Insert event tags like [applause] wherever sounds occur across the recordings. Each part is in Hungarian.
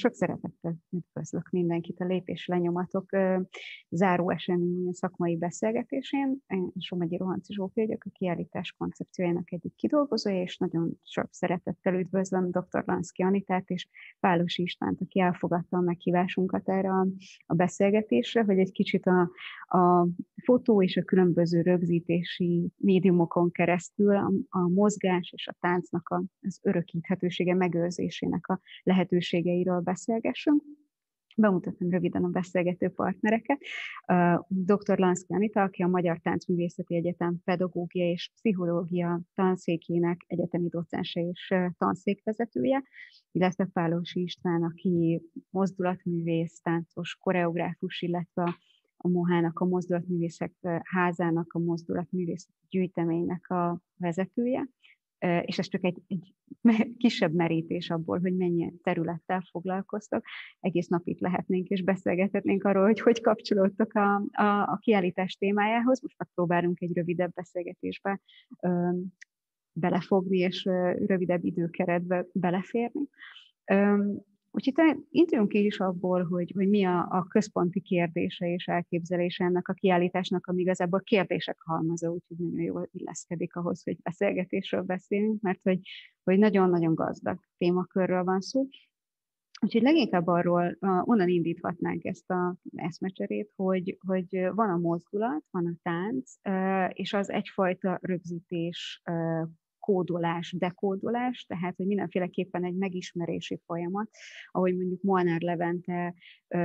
Sok szeretettel üdvözlök mindenkit a lépés lenyomatok záró esemény szakmai beszélgetésén. Én Somogyi Rohanci Zsófi vagyok, a kiállítás koncepciójának egyik kidolgozója, és nagyon sok szeretettel üdvözlöm dr. Lanszki Anitát és Pálos Istvánt, aki elfogadta a meghívásunkat erre a, a beszélgetésre, hogy egy kicsit a, a fotó és a különböző rögzítési médiumokon keresztül a, a mozgás és a táncnak a, az örökíthetősége megőrzésének a lehetőségeiről beszélgessünk. Bemutatom röviden a beszélgető partnereket. Dr. Lanszki Anita, aki a Magyar Táncművészeti Egyetem pedagógia és pszichológia tanszékének egyetemi docense és tanszékvezetője, illetve Pálósi István, aki mozdulatművész, táncos, koreográfus, illetve a Mohának, a Mozdulatművészek házának, a Mozdulatművészeti gyűjteménynek a vezetője, és ez csak egy, egy [laughs] kisebb merítés abból, hogy mennyi területtel foglalkoztak. Egész nap itt lehetnénk és beszélgethetnénk arról, hogy hogy kapcsolódtok a, a, a kiállítás témájához. Most megpróbálunk egy rövidebb beszélgetésbe ö, belefogni, és ö, rövidebb időkeretbe beleférni. Úgyhogy induljunk ki is abból, hogy, hogy mi a, a központi kérdése és elképzelése ennek a kiállításnak, ami igazából kérdések halmaza, úgyhogy nagyon jól illeszkedik ahhoz, hogy beszélgetésről beszélünk, mert hogy, hogy nagyon-nagyon gazdag témakörről van szó. Úgyhogy leginkább arról, onnan indíthatnánk ezt a eszmecserét, hogy, hogy van a mozdulat, van a tánc, és az egyfajta rögzítés kódolás, dekódolás, tehát hogy mindenféleképpen egy megismerési folyamat, ahogy mondjuk Molnár Levente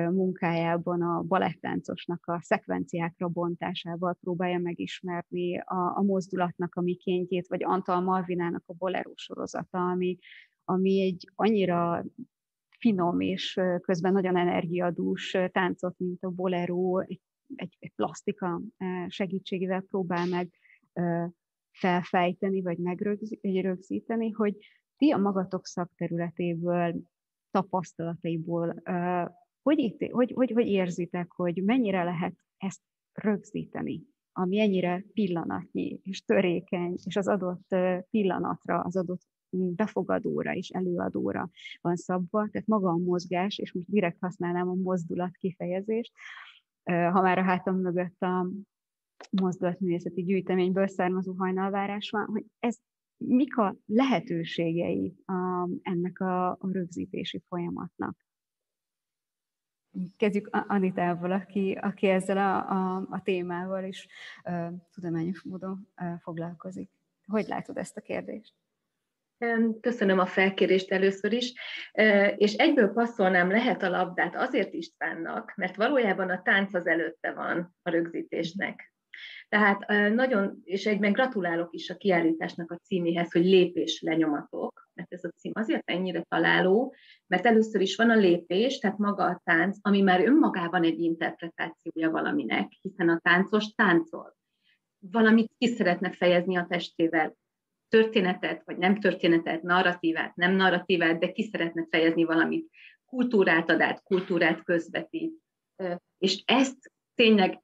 munkájában a balettáncosnak a szekvenciákra bontásával próbálja megismerni a, a mozdulatnak a mikéntjét, vagy Antal Malvinának a Bolero sorozata, ami, ami egy annyira finom és közben nagyon energiadús táncot, mint a bolero, egy, egy, plastika segítségével próbál meg felfejteni, vagy megrögzíteni, hogy ti a magatok szakterületéből, tapasztalataiból, hogy, itt, hogy, hogy, hogy érzitek, hogy mennyire lehet ezt rögzíteni, ami ennyire pillanatnyi és törékeny, és az adott pillanatra, az adott befogadóra és előadóra van szabva, tehát maga a mozgás, és most direkt használnám a mozdulat kifejezést, ha már a hátam mögött a, mozdulatművészeti gyűjteményből származó hajnalvárás van, hogy ez mik a lehetőségei a, ennek a, a rögzítési folyamatnak. Kezdjük Anitával, aki, aki ezzel a, a, a témával is uh, tudományos módon uh, foglalkozik. Hogy látod ezt a kérdést? Köszönöm a felkérést először is, és egyből passzolnám lehet a labdát azért Istvánnak, mert valójában a tánc az előtte van a rögzítésnek. Tehát nagyon, és egyben gratulálok is a kiállításnak a címéhez, hogy lépés lenyomatok, mert ez a cím azért ennyire találó, mert először is van a lépés, tehát maga a tánc, ami már önmagában egy interpretációja valaminek, hiszen a táncos táncol. Valamit ki szeretne fejezni a testével, történetet, vagy nem történetet, narratívát, nem narratívát, de ki szeretne fejezni valamit, kultúrát ad át, kultúrát közvetít. És ezt tényleg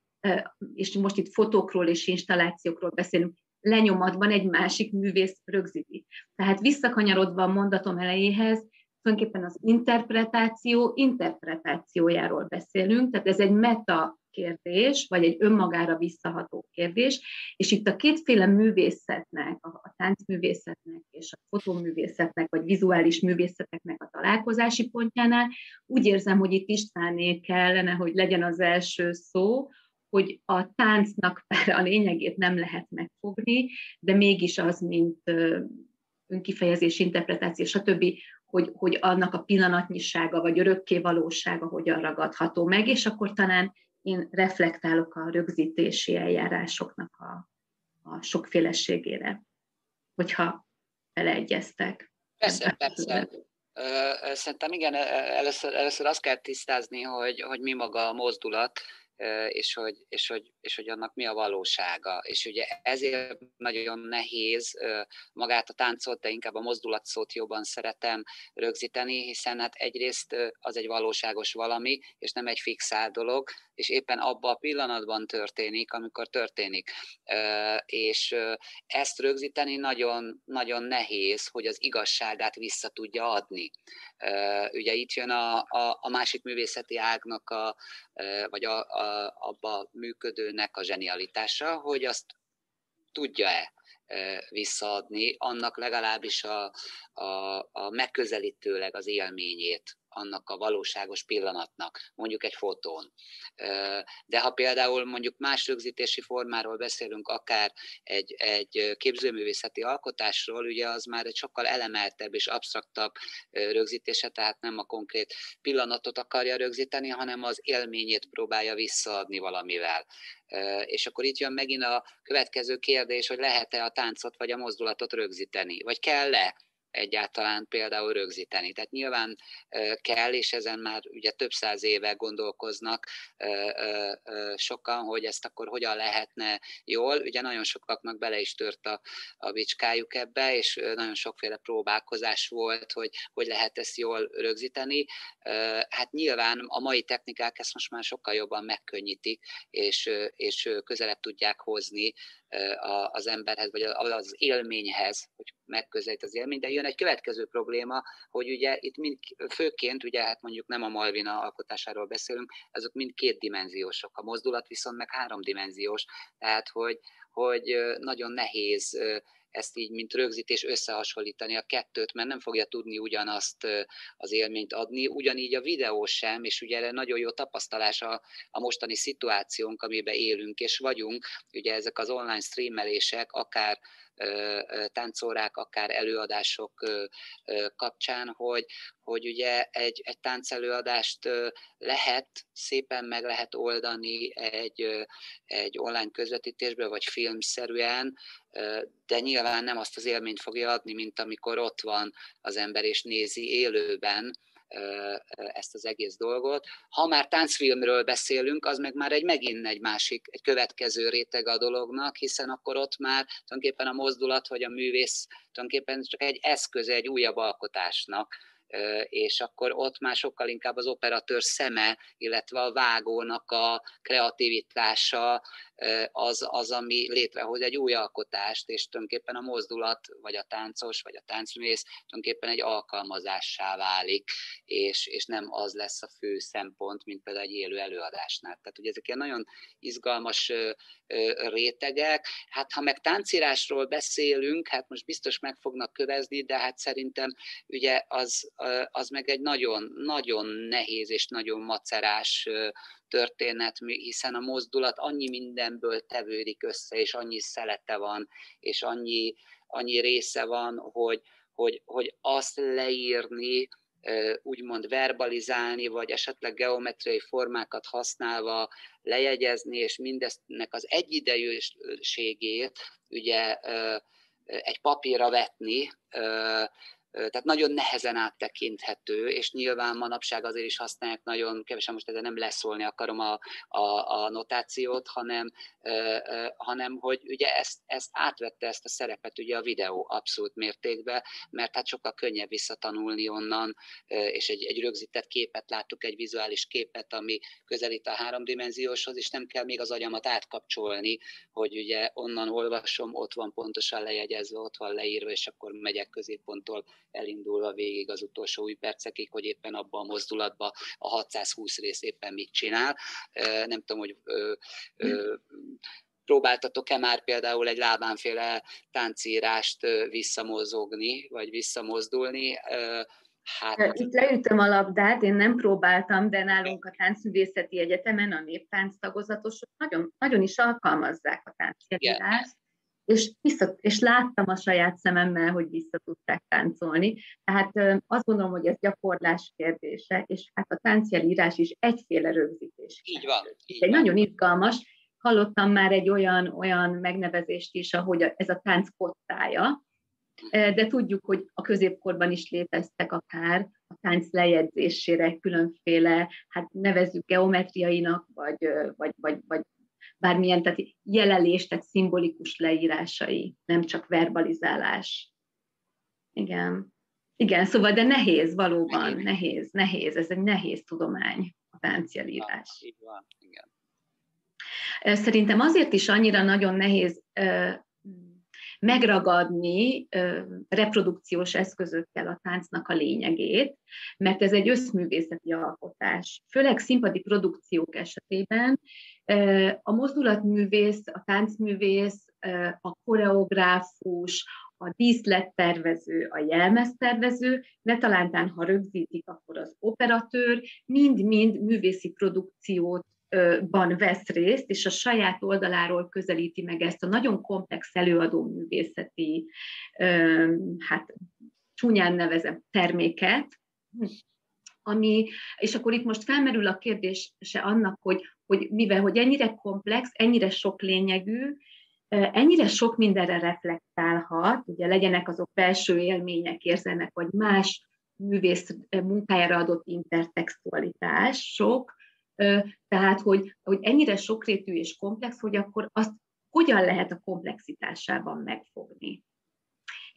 és most itt fotókról és installációkról beszélünk, lenyomatban egy másik művész rögzíti. Tehát visszakanyarodva a mondatom elejéhez, tulajdonképpen az interpretáció interpretációjáról beszélünk, tehát ez egy meta kérdés, vagy egy önmagára visszaható kérdés, és itt a kétféle művészetnek, a táncművészetnek és a fotóművészetnek, vagy vizuális művészeteknek a találkozási pontjánál úgy érzem, hogy itt Istváné kellene, hogy legyen az első szó, hogy a táncnak [laughs] a lényegét nem lehet megfogni, de mégis az, mint önkifejezés, interpretáció, stb., hogy, hogy annak a pillanatnyisága vagy örökké valósága hogyan ragadható meg, és akkor talán én reflektálok a rögzítési eljárásoknak a, a sokféleségére, hogyha beleegyeztek. Persze, persze. Szerintem igen, először, először azt kell tisztázni, hogy, hogy mi maga a mozdulat, és hogy, és, hogy, és hogy annak mi a valósága. És ugye ezért nagyon nehéz magát a táncot, de inkább a mozdulatszót jobban szeretem rögzíteni, hiszen hát egyrészt az egy valóságos valami, és nem egy fixált dolog, és éppen abban a pillanatban történik, amikor történik. És ezt rögzíteni nagyon, nagyon nehéz, hogy az igazságát vissza tudja adni. Ugye itt jön a, a, a másik művészeti ágnak, a, vagy a, a, abba működőnek a zsenialitása, hogy azt tudja-e visszaadni, annak legalábbis a, a, a megközelítőleg az élményét annak a valóságos pillanatnak, mondjuk egy fotón. De ha például mondjuk más rögzítési formáról beszélünk, akár egy, egy képzőművészeti alkotásról, ugye az már egy sokkal elemeltebb és absztraktabb rögzítése, tehát nem a konkrét pillanatot akarja rögzíteni, hanem az élményét próbálja visszaadni valamivel. És akkor itt jön megint a következő kérdés, hogy lehet-e a táncot vagy a mozdulatot rögzíteni, vagy kell-e egyáltalán például rögzíteni. Tehát nyilván kell, és ezen már ugye több száz éve gondolkoznak sokan, hogy ezt akkor hogyan lehetne jól. Ugye nagyon sokaknak bele is tört a, a bicskájuk ebbe, és nagyon sokféle próbálkozás volt, hogy hogy lehet ezt jól rögzíteni. Hát nyilván a mai technikák ezt most már sokkal jobban megkönnyítik, és, és közelebb tudják hozni az emberhez, vagy az élményhez, hogy megközelít az élmény, de jön egy következő probléma, hogy ugye itt mind, főként, ugye hát mondjuk nem a Malvina alkotásáról beszélünk, azok mind kétdimenziósok, a mozdulat viszont meg háromdimenziós, tehát hogy, hogy nagyon nehéz ezt így, mint rögzítés összehasonlítani a kettőt, mert nem fogja tudni ugyanazt az élményt adni, ugyanígy a videó sem, és ugye erre nagyon jó tapasztalás a, a mostani szituációnk, amiben élünk és vagyunk, ugye ezek az online streamelések, akár táncórák, akár előadások kapcsán, hogy, hogy ugye egy, egy táncelőadást lehet, szépen meg lehet oldani egy, egy online közvetítésből, vagy filmszerűen, de nyilván nem azt az élményt fogja adni, mint amikor ott van az ember és nézi élőben, ezt az egész dolgot. Ha már táncfilmről beszélünk, az meg már egy megint egy másik, egy következő réteg a dolognak, hiszen akkor ott már tulajdonképpen a mozdulat vagy a művész tulajdonképpen csak egy eszköz egy újabb alkotásnak, és akkor ott már sokkal inkább az operatőr szeme, illetve a vágónak a kreativitása az, az, ami létrehoz egy új alkotást, és tulajdonképpen a mozdulat, vagy a táncos, vagy a táncművész tulajdonképpen egy alkalmazássá válik, és, és nem az lesz a fő szempont, mint például egy élő előadásnál. Tehát, hogy ezek ilyen nagyon izgalmas rétegek. Hát, ha meg táncírásról beszélünk, hát most biztos meg fognak kövezni, de hát szerintem ugye az, az meg egy nagyon, nagyon nehéz és nagyon macerás történet, hiszen a mozdulat annyi mindenből tevődik össze, és annyi szelete van, és annyi, annyi része van, hogy, hogy, hogy azt leírni, úgymond verbalizálni, vagy esetleg geometriai formákat használva lejegyezni, és mindeznek az egyidejűségét ugye egy papírra vetni, tehát nagyon nehezen áttekinthető, és nyilván manapság azért is használják nagyon kevesen, most ezzel nem leszólni akarom a, a, a notációt, hanem, hanem hogy ugye ezt, ezt átvette ezt a szerepet ugye a videó abszolút mértékben, mert hát sokkal könnyebb visszatanulni onnan, és egy, egy rögzített képet láttuk, egy vizuális képet, ami közelít a háromdimenzióshoz, és nem kell még az agyamat átkapcsolni, hogy ugye onnan olvasom, ott van pontosan lejegyezve, ott van leírva, és akkor megyek középponttól elindulva végig az utolsó új percekig, hogy éppen abban a mozdulatban a 620 rész éppen mit csinál. Nem tudom, hogy próbáltatok-e már például egy lábánféle táncírást visszamozogni, vagy visszamozdulni? Hát... Itt leütöm a labdát, én nem próbáltam, de nálunk a Táncművészeti Egyetemen a néptánc tagozatosok nagyon, nagyon is alkalmazzák a táncjelírást, és, vissza, és láttam a saját szememmel, hogy vissza tudták táncolni. Tehát azt gondolom, hogy ez gyakorlás kérdése, és hát a táncjelírás is egyféle rögzítés. Így van. Így Egy van. nagyon izgalmas. Hallottam már egy olyan, olyan megnevezést is, ahogy ez a tánc kottája, de tudjuk, hogy a középkorban is léteztek akár a tánc lejegyzésére különféle, hát nevezzük geometriainak, vagy, vagy, vagy, vagy bármilyen, tehát jelelés, tehát szimbolikus leírásai, nem csak verbalizálás. Igen. Igen, szóval, de nehéz valóban, nehéz, nehéz, ez egy nehéz tudomány, a táncjelírás. Így van, igen. Szerintem azért is annyira nagyon nehéz megragadni reprodukciós eszközökkel a táncnak a lényegét, mert ez egy összművészeti alkotás. Főleg színpadi produkciók esetében a mozdulatművész, a táncművész, a koreográfus, a díszlettervező, a jelmeztervező, ne talántán, ha rögzítik, akkor az operatőr, mind-mind művészi produkciót ban vesz részt, és a saját oldaláról közelíti meg ezt a nagyon komplex előadó művészeti, hát csúnyán nevezem, terméket, ami, és akkor itt most felmerül a kérdés se annak, hogy, hogy mivel, hogy ennyire komplex, ennyire sok lényegű, ennyire sok mindenre reflektálhat, ugye legyenek azok belső élmények, érzelmek, vagy más művész munkájára adott intertextualitás, sok, tehát, hogy, hogy ennyire sokrétű és komplex, hogy akkor azt hogyan lehet a komplexitásában megfogni.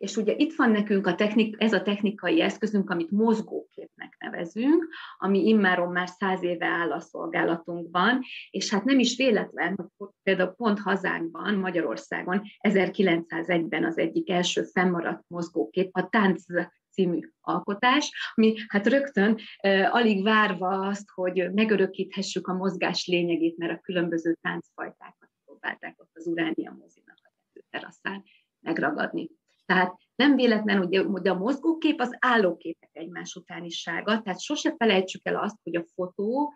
És ugye itt van nekünk a technik, ez a technikai eszközünk, amit mozgóképnek nevezünk, ami immáron már száz éve áll a szolgálatunkban, és hát nem is véletlen, hogy például pont hazánkban, Magyarországon 1901-ben az egyik első fennmaradt mozgókép, a tánc című alkotás, ami hát rögtön uh, alig várva azt, hogy megörökíthessük a mozgás lényegét, mert a különböző táncfajtákat próbálták ott az Uránia mozinak a teraszán megragadni. Tehát nem véletlen, hogy a, mozgókép az állóképek egymás utánisága, tehát sose felejtsük el azt, hogy a fotó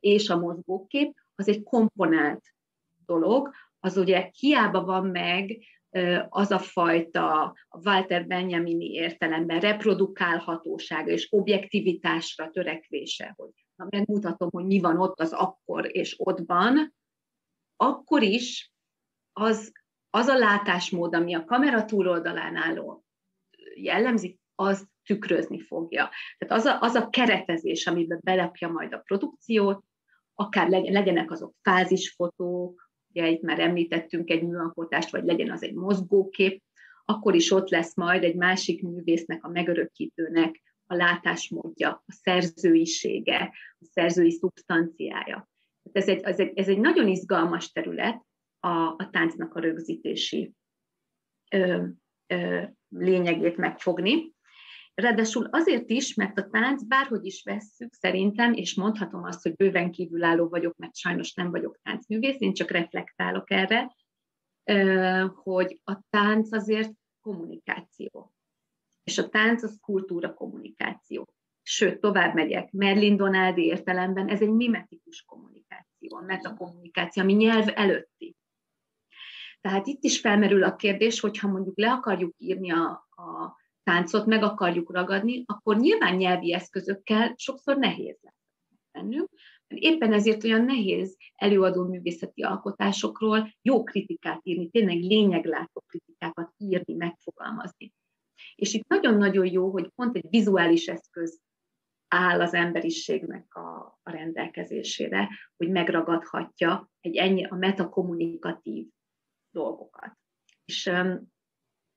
és a mozgókép az egy komponált dolog, az ugye hiába van meg az a fajta Walter Benjamini értelemben reprodukálhatósága és objektivitásra törekvése, hogy na, megmutatom, hogy mi van ott az akkor és ottban, akkor is az, az a látásmód, ami a kamera túloldalán álló jellemzi, az tükrözni fogja. Tehát az a, az a keretezés, amiben belapja majd a produkciót, akár legyenek azok fázisfotók, ugye itt már említettünk egy műalkotást, vagy legyen az egy mozgókép, akkor is ott lesz majd egy másik művésznek, a megörökítőnek a látásmódja, a szerzőisége, a szerzői szubstanciája. Ez egy, ez, egy, ez egy nagyon izgalmas terület a, a táncnak a rögzítési ö, ö, lényegét megfogni. Ráadásul azért is, mert a tánc bárhogy is vesszük szerintem, és mondhatom azt, hogy bőven kívülálló vagyok, mert sajnos nem vagyok táncművész, én csak reflektálok erre, hogy a tánc azért kommunikáció. És a tánc az kultúra kommunikáció. Sőt, tovább megyek, Merlin Donaldi értelemben ez egy mimetikus kommunikáció, a metakommunikáció, ami nyelv előtti. Tehát itt is felmerül a kérdés, hogyha mondjuk le akarjuk írni a, a táncot meg akarjuk ragadni, akkor nyilván nyelvi eszközökkel sokszor nehéz lesz bennünk. Éppen ezért olyan nehéz előadó művészeti alkotásokról jó kritikát írni, tényleg lényeglátó kritikákat írni, megfogalmazni. És itt nagyon-nagyon jó, hogy pont egy vizuális eszköz áll az emberiségnek a, a rendelkezésére, hogy megragadhatja egy ennyi a metakommunikatív dolgokat. És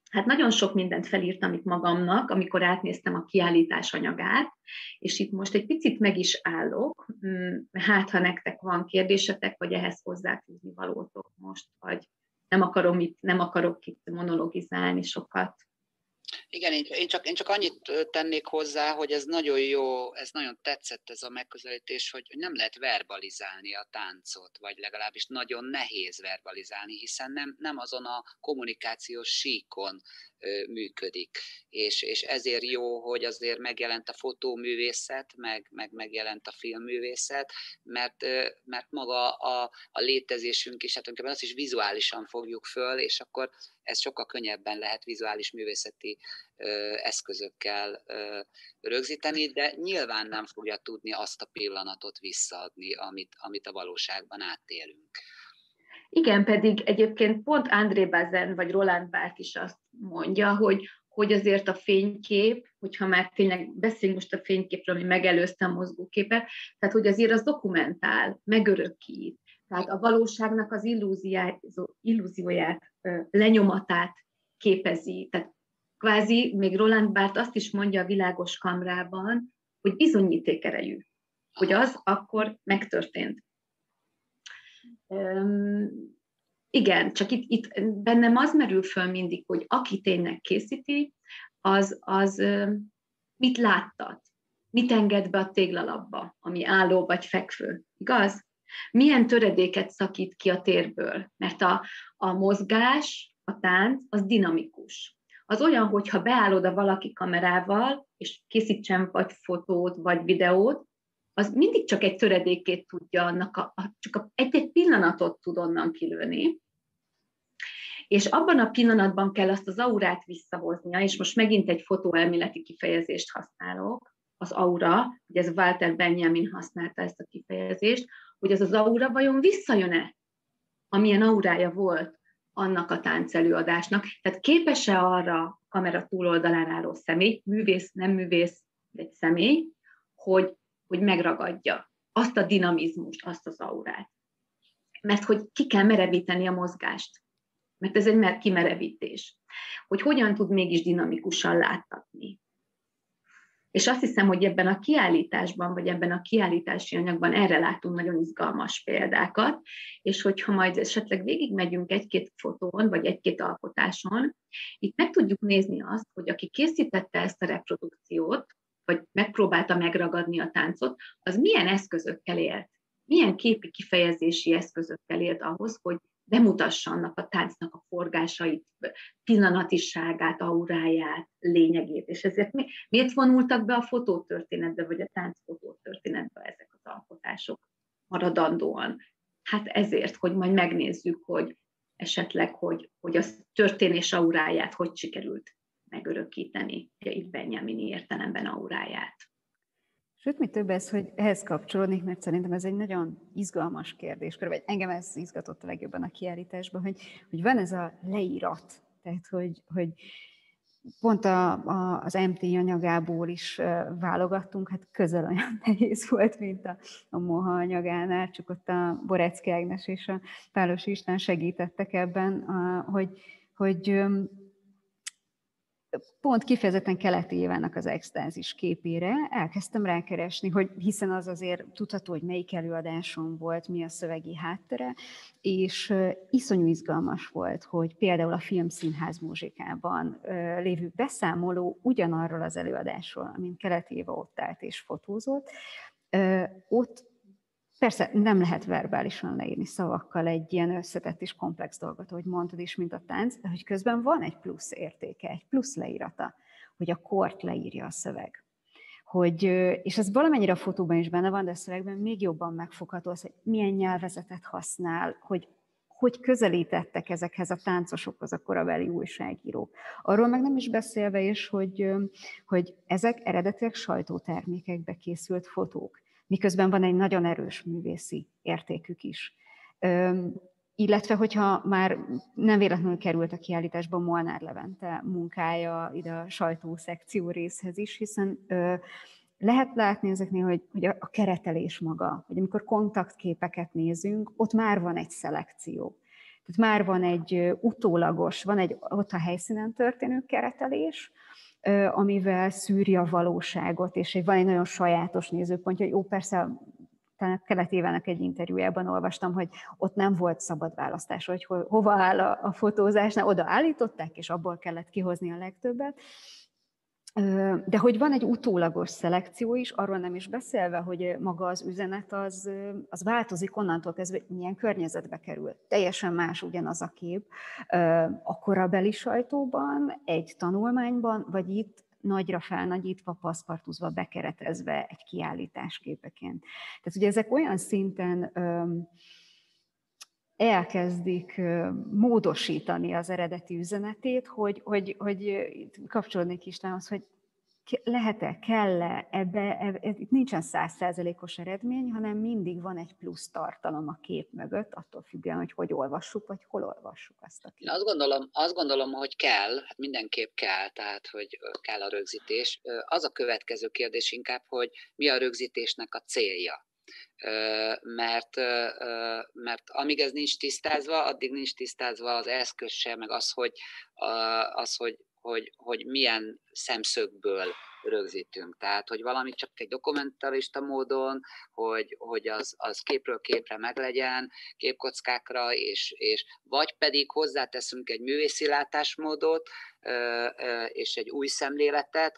hát nagyon sok mindent felírtam itt magamnak, amikor átnéztem a kiállítás anyagát, és itt most egy picit meg is állok, mm, hát ha nektek van kérdésetek, vagy ehhez hozzáfűzni valótok most, vagy nem, akarom itt, nem akarok itt monologizálni sokat. Igen, én csak, én csak annyit tennék hozzá, hogy ez nagyon jó, ez nagyon tetszett ez a megközelítés, hogy nem lehet verbalizálni a táncot, vagy legalábbis nagyon nehéz verbalizálni, hiszen nem, nem azon a kommunikációs síkon működik. És, és ezért jó, hogy azért megjelent a fotóművészet, meg, meg megjelent a filmművészet, mert, mert maga a, a létezésünk is, hát azt is vizuálisan fogjuk föl, és akkor ez sokkal könnyebben lehet vizuális művészeti eszközökkel rögzíteni, de nyilván nem fogja tudni azt a pillanatot visszaadni, amit, amit a valóságban átélünk. Igen, pedig egyébként pont André Bazin vagy Roland Barthes is azt mondja, hogy, hogy azért a fénykép, hogyha már tényleg beszélünk most a fényképről, ami megelőzte a mozgóképet, tehát hogy azért az dokumentál, megörökít, tehát a valóságnak az illúzióját, illúzióját lenyomatát képezi. Tehát kvázi még Roland Barthes azt is mondja a világos kamrában, hogy bizonyítékerejű, hogy az akkor megtörtént. Igen, csak itt, itt bennem az merül föl mindig, hogy aki tényleg készíti, az, az mit láttat, mit enged be a téglalapba, ami álló vagy fekvő, igaz? Milyen töredéket szakít ki a térből, mert a, a mozgás, a tánc, az dinamikus. Az olyan, hogyha beáll oda valaki kamerával, és készítsen vagy fotót, vagy videót, az mindig csak egy töredékét tudja annak, a, a, csak egy-egy pillanatot tud onnan kilőni, és abban a pillanatban kell azt az aurát visszahoznia, és most megint egy fotóelméleti kifejezést használok, az aura, ugye ez Walter Benjamin használta ezt a kifejezést, hogy az az aura vajon visszajön-e, amilyen aurája volt annak a táncelőadásnak. Tehát képes-e arra a kamera túloldalán álló személy, művész, nem művész, egy személy, hogy, hogy megragadja azt a dinamizmust, azt az aurát. Mert hogy ki kell merevíteni a mozgást mert ez egy kimerevítés. Hogy hogyan tud mégis dinamikusan láttatni. És azt hiszem, hogy ebben a kiállításban, vagy ebben a kiállítási anyagban erre látunk nagyon izgalmas példákat, és hogyha majd esetleg végigmegyünk egy-két fotón, vagy egy-két alkotáson, itt meg tudjuk nézni azt, hogy aki készítette ezt a reprodukciót, vagy megpróbálta megragadni a táncot, az milyen eszközökkel élt, milyen képi kifejezési eszközökkel élt ahhoz, hogy bemutassa annak a táncnak a forgásait, pillanatiságát, auráját, lényegét. És ezért mi, miért vonultak be a fotótörténetbe, vagy a táncfotótörténetbe ezek az alkotások maradandóan? Hát ezért, hogy majd megnézzük, hogy esetleg, hogy, hogy a történés auráját hogy sikerült megörökíteni, ugye itt Benjamini értelemben auráját. Sőt, mi több ez, hogy ehhez kapcsolódnék, mert szerintem ez egy nagyon izgalmas kérdés, vagy engem ez izgatott a legjobban a kiállításban, hogy, hogy van ez a leírat, tehát hogy, hogy pont a, a, az MT anyagából is válogattunk, hát közel olyan [laughs] nehéz volt, mint a, a Moha anyagánál, csak ott a Borecki Ágnes és a Pálos István segítettek ebben, a, hogy, hogy pont kifejezetten keleti évának az extázis képére elkezdtem rákeresni, hogy hiszen az azért tudható, hogy melyik előadásom volt, mi a szövegi háttere, és iszonyú izgalmas volt, hogy például a Filmszínház muzsikában lévő beszámoló ugyanarról az előadásról, amint keleti éva ott állt és fotózott, ott Persze nem lehet verbálisan leírni szavakkal egy ilyen összetett és komplex dolgot, ahogy mondtad is, mint a tánc, de hogy közben van egy plusz értéke, egy plusz leírata, hogy a kort leírja a szöveg. Hogy, és ez valamennyire a fotóban is benne van, de a szövegben még jobban megfogható az, hogy milyen nyelvezetet használ, hogy hogy közelítettek ezekhez a táncosokhoz a korabeli újságírók. Arról meg nem is beszélve is, hogy, hogy ezek eredetileg sajtótermékekbe készült fotók miközben van egy nagyon erős művészi értékük is. Illetve, hogyha már nem véletlenül került a kiállításba Molnár Levente munkája ide a sajtószekció részhez is, hiszen lehet látni ezeknél, hogy, hogy a keretelés maga, hogy amikor kontaktképeket nézünk, ott már van egy szelekció. Tehát már van egy utólagos, van egy ott a helyszínen történő keretelés, amivel szűri a valóságot, és van egy nagyon sajátos nézőpontja, hogy jó, persze talán Kelet Évának egy interjújában olvastam, hogy ott nem volt szabad választás, hogy ho- hova áll a, a fotózásnál, oda állították, és abból kellett kihozni a legtöbbet. De hogy van egy utólagos szelekció is, arról nem is beszélve, hogy maga az üzenet az, az változik onnantól kezdve, hogy milyen környezetbe kerül. Teljesen más ugyanaz a kép a korabeli sajtóban, egy tanulmányban, vagy itt nagyra felnagyítva, paszpartuzva, bekeretezve egy kiállítás képeként. Tehát ugye ezek olyan szinten elkezdik módosítani az eredeti üzenetét, hogy, hogy, hogy kapcsolódnék Istvánhoz, hogy lehet-e, kell-e, ebbe, ebbe, itt nincsen százszerzelékos eredmény, hanem mindig van egy plusz tartalom a kép mögött, attól függően, hogy hogy olvassuk, vagy hol olvassuk azt a képet. Én azt gondolom, azt gondolom, hogy kell, hát mindenképp kell, tehát hogy kell a rögzítés. Az a következő kérdés inkább, hogy mi a rögzítésnek a célja mert, mert amíg ez nincs tisztázva, addig nincs tisztázva az eszköz se, meg az, hogy, az, hogy, hogy, hogy milyen szemszögből rögzítünk. Tehát, hogy valami csak egy dokumentarista módon, hogy, hogy az, az képről képre meglegyen, képkockákra, és, és vagy pedig hozzáteszünk egy művészi látásmódot, és egy új szemléletet,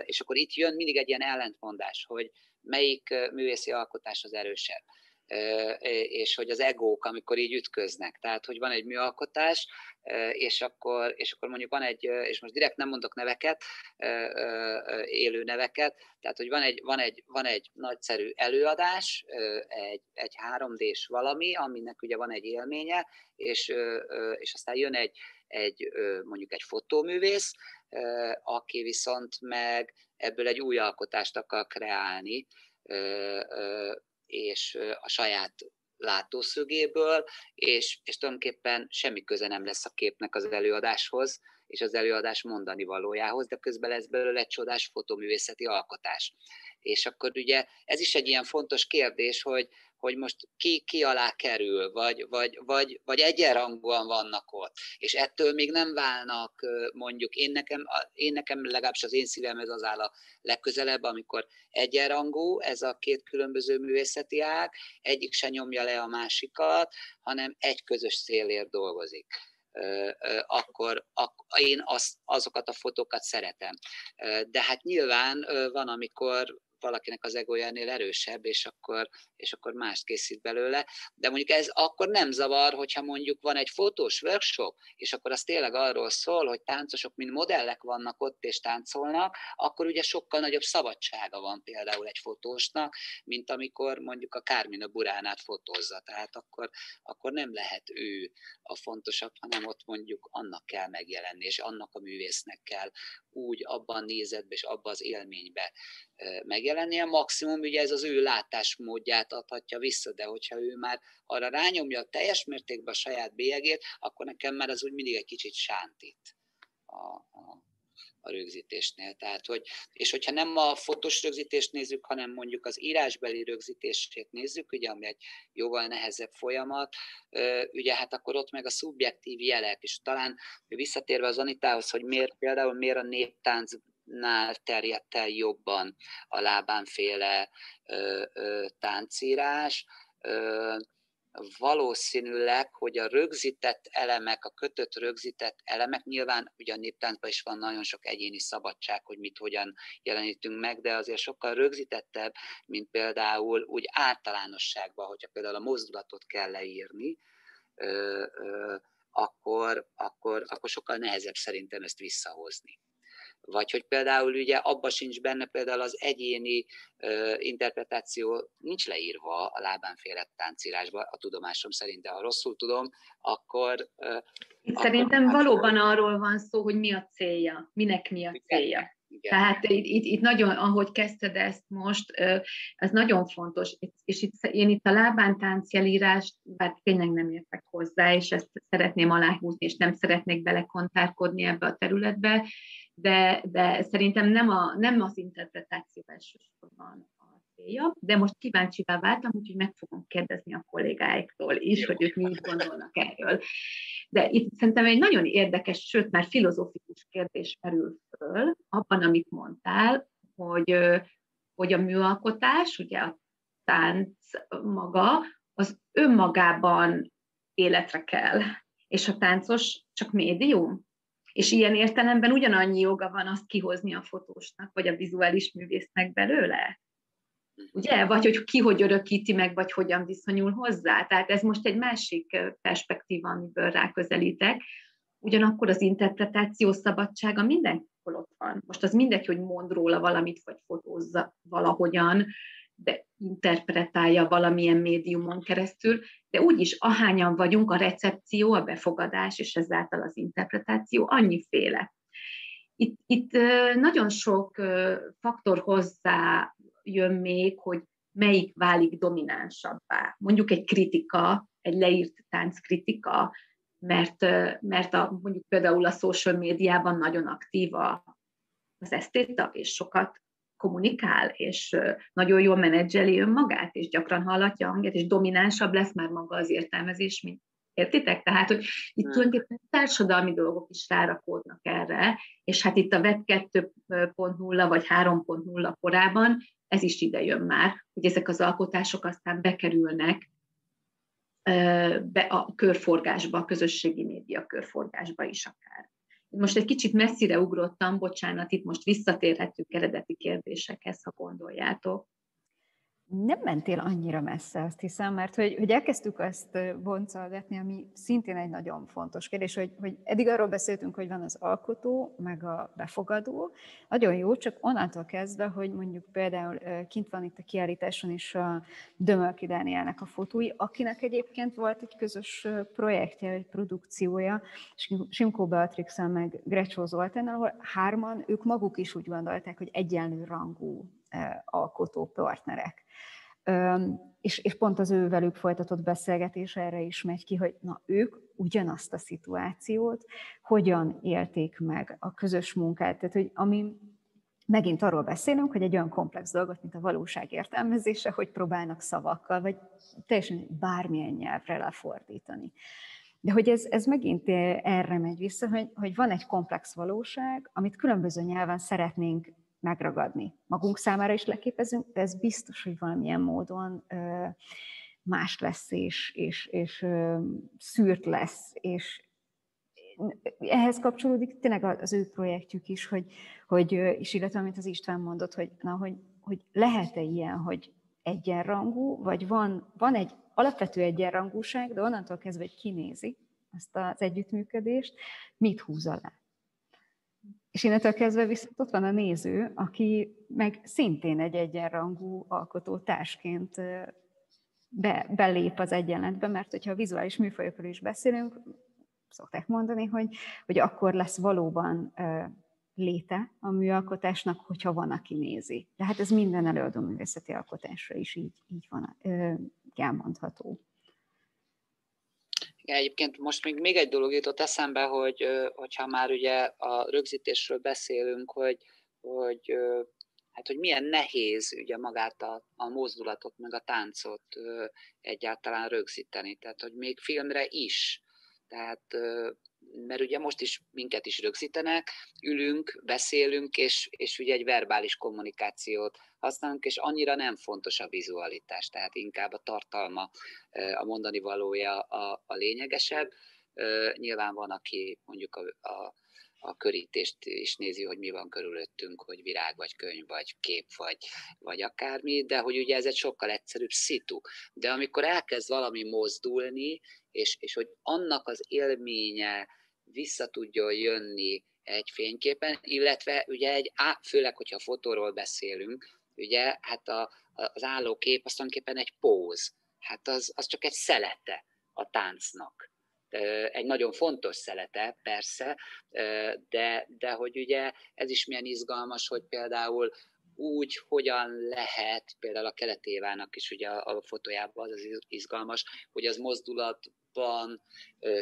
és akkor itt jön mindig egy ilyen ellentmondás, hogy melyik művészi alkotás az erősebb és hogy az egók, amikor így ütköznek. Tehát, hogy van egy műalkotás, és akkor, és akkor mondjuk van egy, és most direkt nem mondok neveket, élő neveket, tehát, hogy van egy, van egy, van egy nagyszerű előadás, egy, egy 3D-s valami, aminek ugye van egy élménye, és, és aztán jön egy, egy mondjuk egy fotóművész, aki viszont meg ebből egy új alkotást akar kreálni, és a saját látószögéből, és, és tulajdonképpen semmi köze nem lesz a képnek az előadáshoz, és az előadás mondani valójához, de közben lesz belőle egy csodás fotoművészeti alkotás. És akkor ugye ez is egy ilyen fontos kérdés, hogy, hogy most ki, ki alá kerül, vagy, vagy, vagy, vagy egyenrangúan vannak ott, és ettől még nem válnak, mondjuk én nekem, én nekem legalábbis az én szívemhez az áll a legközelebb, amikor egyenrangú, ez a két különböző művészeti ág, egyik se nyomja le a másikat, hanem egy közös szélért dolgozik akkor, én az, azokat a fotókat szeretem. De hát nyilván van, amikor valakinek az egója ennél erősebb, és akkor, és akkor mást készít belőle. De mondjuk ez akkor nem zavar, hogyha mondjuk van egy fotós workshop, és akkor az tényleg arról szól, hogy táncosok, mint modellek vannak ott és táncolnak, akkor ugye sokkal nagyobb szabadsága van például egy fotósnak, mint amikor mondjuk a Kármina Buránát fotózza. Tehát akkor, akkor nem lehet ő a fontosabb, hanem ott mondjuk annak kell megjelenni, és annak a művésznek kell úgy abban nézetbe és abban az élménybe megjelennie. Maximum ugye ez az ő látásmódját adhatja vissza, de hogyha ő már arra rányomja teljes mértékben a saját bélyegét, akkor nekem már az úgy mindig egy kicsit sántít a, a, a rögzítésnél. Tehát, hogy, és hogyha nem a fotós rögzítést nézzük, hanem mondjuk az írásbeli rögzítését nézzük, ugye, ami egy jóval nehezebb folyamat, ugye hát akkor ott meg a szubjektív jelek, és talán visszatérve az Anitához, hogy miért például miért a néptánc nál terjedt el jobban a lábánféle ö, ö, táncírás. Ö, valószínűleg, hogy a rögzített elemek, a kötött rögzített elemek, nyilván ugye a néptáncban is van nagyon sok egyéni szabadság, hogy mit hogyan jelenítünk meg, de azért sokkal rögzítettebb, mint például úgy általánosságban, hogyha például a mozdulatot kell leírni, ö, ö, akkor, akkor, akkor sokkal nehezebb szerintem ezt visszahozni vagy hogy például ugye abban sincs benne például az egyéni uh, interpretáció nincs leírva a lábánféle táncírásba, a tudomásom szerint, de ha rosszul tudom, akkor... Uh, Itt akkor szerintem valóban arról van szó, hogy mi a célja, minek mi a célja. Igen. Tehát itt, itt, nagyon, ahogy kezdted ezt most, ez nagyon fontos, és itt, én itt a lábántáncjelírást, jelírást, bár tényleg nem értek hozzá, és ezt szeretném aláhúzni, és nem szeretnék belekontárkodni ebbe a területbe, de, de szerintem nem, a, nem az interpretáció elsősorban célja, de most kíváncsivá váltam, úgyhogy meg fogom kérdezni a kollégáiktól is, Jó. hogy ők mit gondolnak erről. De itt szerintem egy nagyon érdekes, sőt már filozófikus kérdés merül föl, abban, amit mondtál, hogy, hogy a műalkotás, ugye a tánc maga, az önmagában életre kell, és a táncos csak médium, és ilyen értelemben ugyanannyi joga van azt kihozni a fotósnak, vagy a vizuális művésznek belőle. Ugye? Vagy hogy ki hogy örökíti meg, vagy hogyan viszonyul hozzá. Tehát ez most egy másik perspektíva, amiből ráközelítek. Ugyanakkor az interpretáció szabadsága mindenhol ott van. Most az mindegy, hogy mond róla valamit, vagy fotózza valahogyan, de interpretálja valamilyen médiumon keresztül, de úgyis ahányan vagyunk, a recepció, a befogadás és ezáltal az interpretáció annyiféle. Itt, itt nagyon sok faktor hozzá jön még, hogy melyik válik dominánsabbá. Mondjuk egy kritika, egy leírt tánckritika, mert, mert a, mondjuk például a social médiában nagyon aktív az esztéta, és sokat kommunikál, és nagyon jól menedzseli önmagát, és gyakran hallatja a hangját, és dominánsabb lesz már maga az értelmezés, mint Értitek? Tehát, hogy itt hmm. tulajdonképpen társadalmi dolgok is rárakódnak erre, és hát itt a Web 2.0 vagy 3.0 korában ez is ide jön már, hogy ezek az alkotások aztán bekerülnek be a körforgásba, a közösségi média körforgásba is akár. Most egy kicsit messzire ugrottam, bocsánat, itt most visszatérhetünk eredeti kérdésekhez, ha gondoljátok nem mentél annyira messze, azt hiszem, mert hogy, hogy elkezdtük ezt boncolgatni, ami szintén egy nagyon fontos kérdés, hogy, hogy eddig arról beszéltünk, hogy van az alkotó, meg a befogadó. Nagyon jó, csak onnantól kezdve, hogy mondjuk például kint van itt a kiállításon is a Dömölki Dánielnek a fotói, akinek egyébként volt egy közös projektje, egy produkciója, Simkó beatrix meg Grecsó Zoltán, ahol hárman, ők maguk is úgy gondolták, hogy egyenlő rangú alkotó partnerek. És, és pont az ő velük folytatott beszélgetés erre is megy ki, hogy na ők ugyanazt a szituációt hogyan élték meg a közös munkát. Tehát, hogy ami megint arról beszélünk, hogy egy olyan komplex dolgot, mint a valóság értelmezése, hogy próbálnak szavakkal, vagy teljesen bármilyen nyelvre lefordítani. De hogy ez, ez megint erre megy vissza, hogy, hogy van egy komplex valóság, amit különböző nyelven szeretnénk megragadni. Magunk számára is leképezünk, de ez biztos, hogy valamilyen módon más lesz, és, és, és szűrt lesz, és ehhez kapcsolódik tényleg az ő projektjük is, hogy, hogy és illetve amit az István mondott, hogy, na, hogy, hogy lehet-e ilyen, hogy egyenrangú, vagy van, van egy alapvető egyenrangúság, de onnantól kezdve, hogy kinézi ezt az együttműködést, mit húz alá. És innentől kezdve viszont ott van a néző, aki meg szintén egy egyenrangú alkotó társként be, belép az egyenletbe, mert hogyha a vizuális műfajokról is beszélünk, szokták mondani, hogy, hogy akkor lesz valóban léte a műalkotásnak, hogyha van, aki nézi. De hát ez minden előadó művészeti alkotásra is így, így van, elmondható. Egyébként most még, még egy dolog jutott eszembe, hogy hogyha már ugye a rögzítésről beszélünk, hogy, hogy hát hogy milyen nehéz ugye magát a, a mozdulatot, meg a táncot egyáltalán rögzíteni. Tehát, hogy még filmre is. Tehát mert ugye most is minket is rögzítenek, ülünk, beszélünk, és, és ugye egy verbális kommunikációt használunk, és annyira nem fontos a vizualitás, tehát inkább a tartalma, a mondani valója a, a lényegesebb. Nyilván van, aki mondjuk a, a a körítést is nézi, hogy mi van körülöttünk, hogy virág, vagy könyv, vagy kép, vagy, vagy akármi, de hogy ugye ez egy sokkal egyszerűbb szitu. De amikor elkezd valami mozdulni, és, és hogy annak az élménye vissza tudjon jönni egy fényképen, illetve ugye egy, főleg, hogyha fotóról beszélünk, ugye, hát a, az állókép az egy póz, hát az, az csak egy szelete a táncnak egy nagyon fontos szelete, persze, de, de hogy ugye ez is milyen izgalmas, hogy például úgy, hogyan lehet, például a keletévának is ugye a, a fotójában az az izgalmas, hogy az mozdulatban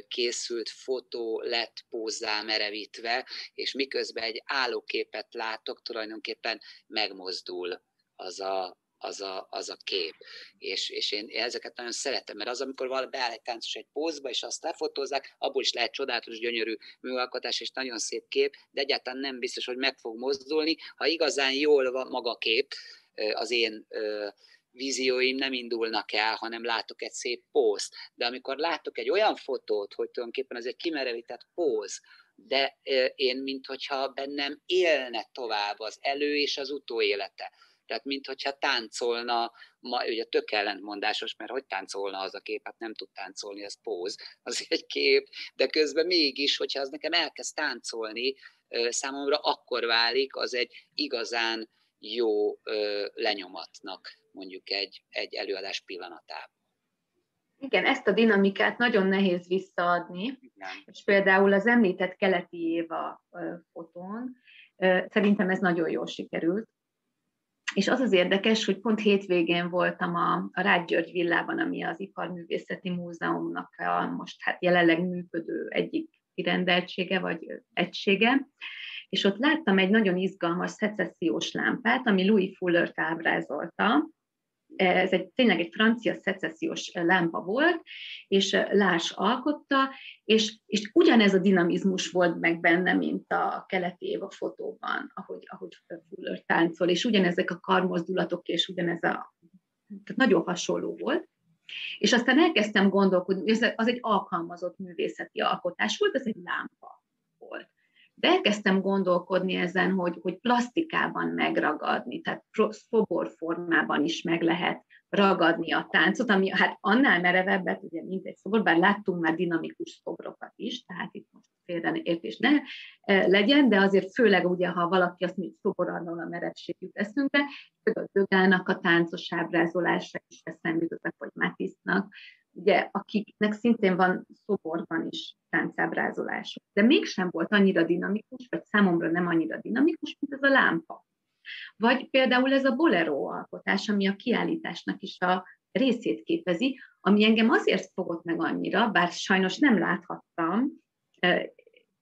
készült fotó lett pózzá merevítve, és miközben egy állóképet látok, tulajdonképpen megmozdul az a, az a, az a kép. És, és én ezeket nagyon szeretem, mert az, amikor valami beáll egy táncos egy pózba, és azt lefotózzák, abból is lehet csodálatos, gyönyörű műalkotás, és nagyon szép kép, de egyáltalán nem biztos, hogy meg fog mozdulni. Ha igazán jól van maga a kép, az én vízióim nem indulnak el, hanem látok egy szép pózt. De amikor látok egy olyan fotót, hogy tulajdonképpen ez egy kimerevített póz, de én, mintha bennem élne tovább az elő és az utóélete tehát mintha táncolna, ma, ugye tök ellentmondásos, mert hogy táncolna az a kép, hát nem tud táncolni, az póz, az egy kép, de közben mégis, hogyha az nekem elkezd táncolni, számomra akkor válik az egy igazán jó lenyomatnak mondjuk egy, egy előadás pillanatában. Igen, ezt a dinamikát nagyon nehéz visszaadni, Igen. és például az említett Keleti Éva fotón, szerintem ez nagyon jól sikerült, és az az érdekes, hogy pont hétvégén voltam a, a Rád György villában, ami az Iparművészeti Múzeumnak a most hát jelenleg működő egyik kirendeltsége vagy egysége, és ott láttam egy nagyon izgalmas szecessziós lámpát, ami Louis Fuller-t ábrázolta, ez egy, tényleg egy francia szecessziós lámpa volt, és Lás alkotta, és, és ugyanez a dinamizmus volt meg benne, mint a keleti éva fotóban, ahogy, ahogy Fuller táncol, és ugyanezek a karmozdulatok, és ugyanez a, tehát nagyon hasonló volt. És aztán elkezdtem gondolkodni, ez az egy alkalmazott művészeti alkotás volt, ez egy lámpa. De elkezdtem gondolkodni ezen, hogy, hogy plastikában megragadni, tehát szobor formában is meg lehet ragadni a táncot, ami hát annál merevebbet, ugye, mint egy szobor, bár láttunk már dinamikus szobrokat is, tehát itt most félreértés ne e, legyen, de azért főleg ugye, ha valaki azt mondja, szobor annól a merevség jut eszünkbe, például Dögának a táncos ábrázolása is eszembe jutottak, vagy Matisznak, ugye, akiknek szintén van szoborban is táncábrázolások, de mégsem volt annyira dinamikus, vagy számomra nem annyira dinamikus, mint ez a lámpa. Vagy például ez a bolero alkotás, ami a kiállításnak is a részét képezi, ami engem azért fogott meg annyira, bár sajnos nem láthattam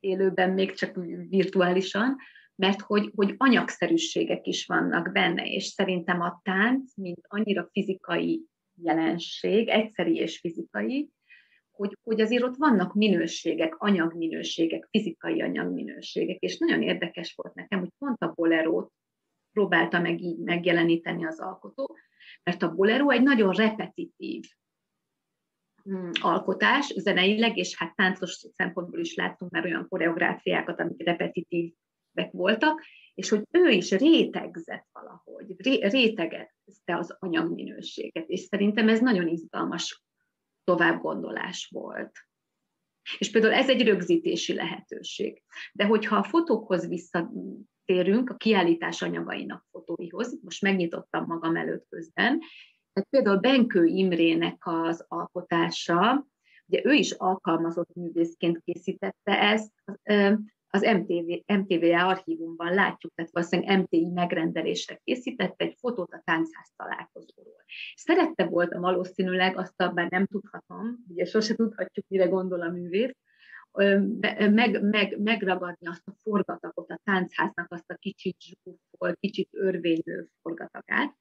élőben, még csak virtuálisan, mert hogy, hogy anyagszerűségek is vannak benne, és szerintem a tánc, mint annyira fizikai jelenség, egyszeri és fizikai, hogy, hogy azért ott vannak minőségek, anyagminőségek, fizikai anyagminőségek, és nagyon érdekes volt nekem, hogy pont a bolerót próbálta meg így megjeleníteni az alkotó, mert a bolero egy nagyon repetitív mm, alkotás zeneileg, és hát táncos szempontból is láttunk már olyan koreográfiákat, amik repetitívek voltak, és hogy ő is rétegzett valahogy, ré, rétegezte az anyagminőséget, és szerintem ez nagyon izgalmas továbbgondolás volt. És például ez egy rögzítési lehetőség. De hogyha a fotókhoz visszatérünk, a kiállítás anyagainak fotóihoz, most megnyitottam magam előtt közben, tehát például Benkő Imrének az alkotása, ugye ő is alkalmazott művészként készítette ezt, az MTV, MTV archívumban látjuk, tehát valószínűleg MTI megrendelésre készített egy fotót a táncház találkozóról. Szerette volna valószínűleg, azt abban nem tudhatom, ugye sose tudhatjuk, mire gondol a művész, meg, meg, megragadni azt a forgatakot, a táncháznak azt a kicsit zsúfolt, kicsit örvénylő forgatagát,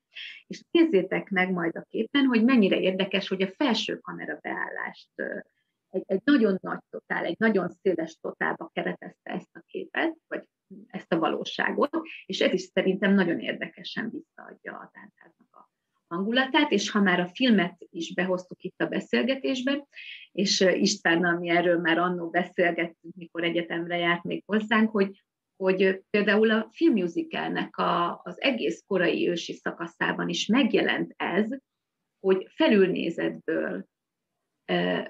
és nézzétek meg majd a képen, hogy mennyire érdekes, hogy a felső kamera beállást egy, egy nagyon nagy totál, egy nagyon széles totálba keretezte ezt a képet, vagy ezt a valóságot, és ez is szerintem nagyon érdekesen visszaadja a táncháznak a hangulatát, és ha már a filmet is behoztuk itt a beszélgetésbe, és István, mi erről már annó beszélgettünk, mikor egyetemre járt még hozzánk, hogy, hogy például a filmmusicalnek a, az egész korai ősi szakaszában is megjelent ez, hogy felülnézetből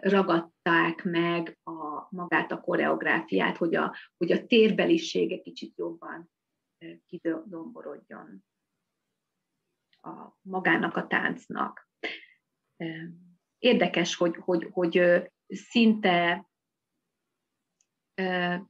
ragadták meg a, magát a koreográfiát, hogy a, hogy a térbelisége kicsit jobban kidomborodjon a magának a táncnak. Érdekes, hogy, hogy, hogy szinte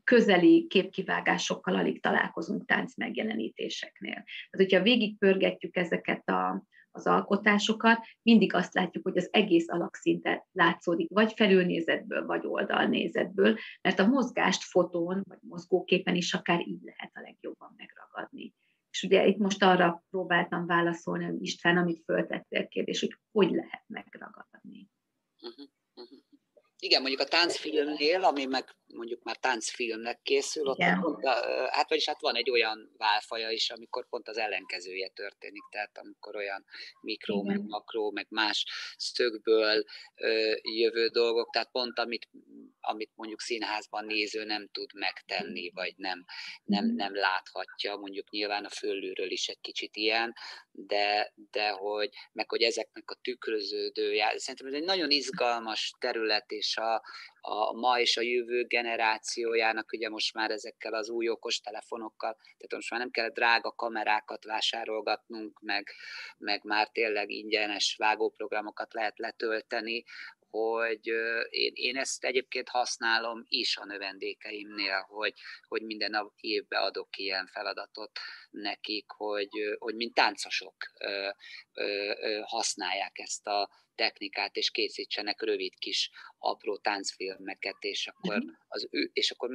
közeli képkivágásokkal alig találkozunk tánc megjelenítéseknél. Tehát, hogyha végigpörgetjük ezeket a, az alkotásokat, mindig azt látjuk, hogy az egész alakszinte látszódik, vagy felülnézetből, vagy oldalnézetből, mert a mozgást fotón, vagy mozgóképen is akár így lehet a legjobban megragadni. És ugye itt most arra próbáltam válaszolni, István, amit föltettél kérdés, hogy hogy lehet megragadni. Uh-huh. Igen, mondjuk a táncfilmnél, ami meg mondjuk már táncfilmnek készül, ott pont, hát vagyis hát van egy olyan válfaja is, amikor pont az ellenkezője történik, tehát amikor olyan mikro, Igen. meg makró, meg más szögből ö, jövő dolgok, tehát pont amit, amit mondjuk színházban néző nem tud megtenni, vagy nem, nem, nem láthatja, mondjuk nyilván a föllőről is egy kicsit ilyen, de, de hogy, meg hogy ezeknek a tükröződője, szerintem ez egy nagyon izgalmas terület, és a, a ma és a jövő generációjának ugye most már ezekkel az új okos telefonokkal, tehát most már nem kell drága kamerákat vásárolgatnunk, meg, meg már tényleg ingyenes vágóprogramokat lehet letölteni, hogy én, én ezt egyébként használom is a növendékeimnél, hogy, hogy minden évben adok ilyen feladatot nekik, hogy, hogy mint táncosok használják ezt a technikát, és készítsenek rövid kis apró táncfilmeket, és akkor, mhm. az ő, és akkor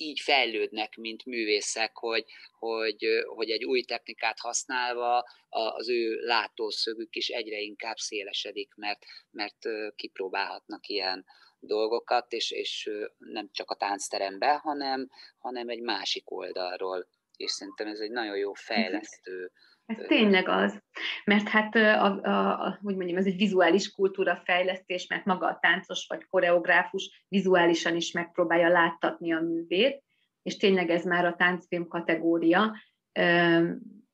így fejlődnek, mint művészek, hogy, hogy, hogy egy új technikát használva az ő látószögük is egyre inkább szélesedik, mert, mert kipróbálhatnak ilyen dolgokat, és, és nem csak a táncteremben, hanem, hanem egy másik oldalról. És szerintem ez egy nagyon jó fejlesztő ez tényleg az, mert hát, a, a, a, hogy mondjam, ez egy vizuális kultúra fejlesztés, mert maga a táncos vagy koreográfus vizuálisan is megpróbálja láttatni a művét, és tényleg ez már a táncfilm kategória,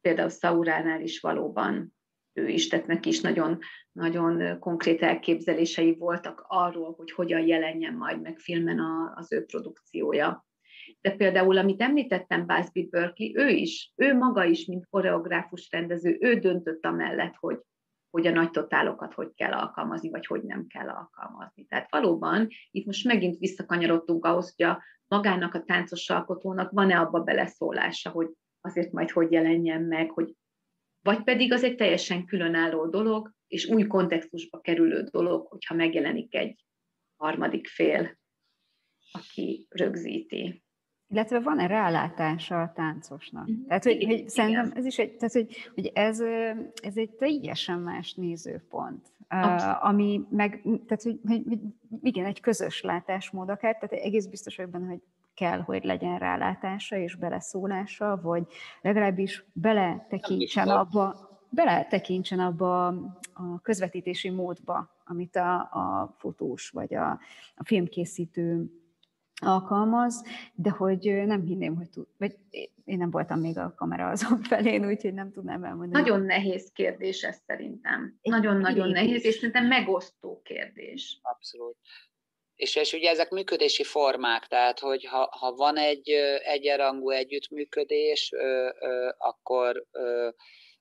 például Szauránál is valóban ő is, tehát neki is nagyon, nagyon konkrét elképzelései voltak arról, hogy hogyan jelenjen majd meg filmen az ő produkciója. De például, amit említettem, Busby Berkeley, ő is, ő maga is, mint koreográfus rendező, ő döntött amellett, hogy, hogy a nagy totálokat hogy kell alkalmazni, vagy hogy nem kell alkalmazni. Tehát valóban itt most megint visszakanyarodtunk ahhoz, hogy a magának a táncos alkotónak van-e abba beleszólása, hogy azért majd hogy jelenjen meg, hogy vagy pedig az egy teljesen különálló dolog, és új kontextusba kerülő dolog, hogyha megjelenik egy harmadik fél, aki rögzíti. Illetve van-e rálátása a táncosnak? Mm-hmm. Tehát, hogy, hogy szerintem ez is egy, tehát, hogy, hogy ez, ez egy teljesen más nézőpont. Abszolút. ami meg, tehát, hogy, hogy, hogy igen, egy közös látásmód akár, tehát egész biztos vagyok benne, hogy kell, hogy legyen rálátása és beleszólása, vagy legalábbis beletekintsen abba, beletekintsen abba a közvetítési módba, amit a, a fotós vagy a, a filmkészítő alkalmaz, de hogy nem hinném, hogy tud, vagy én nem voltam még a kamera azon [laughs] felén, úgyhogy nem tudnám elmondani. Nagyon nehéz kérdés ez szerintem. Nagyon-nagyon nehéz, és szerintem megosztó kérdés. Abszolút. És, és ugye ezek működési formák, tehát hogy ha, ha van egy egyenrangú együttműködés, ö, ö, akkor ö,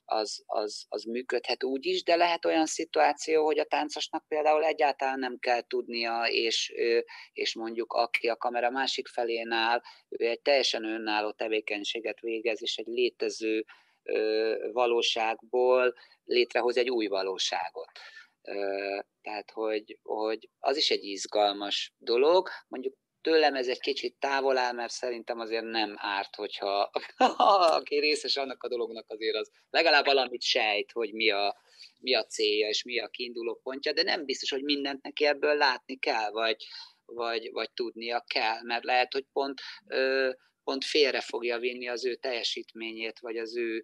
az, az, az működhet úgy is, de lehet olyan szituáció, hogy a táncosnak például egyáltalán nem kell tudnia, és, és mondjuk aki a kamera másik felén áll, ő egy teljesen önálló tevékenységet végez, és egy létező valóságból létrehoz egy új valóságot. Tehát, hogy, hogy az is egy izgalmas dolog. Mondjuk tőlem ez egy kicsit távol áll, mert szerintem azért nem árt, hogyha [laughs] aki részes annak a dolognak azért az legalább valamit sejt, hogy mi a, mi a célja és mi a kiinduló pontja, de nem biztos, hogy mindent neki ebből látni kell, vagy, vagy, vagy tudnia kell, mert lehet, hogy pont, ö, pont félre fogja vinni az ő teljesítményét, vagy az ő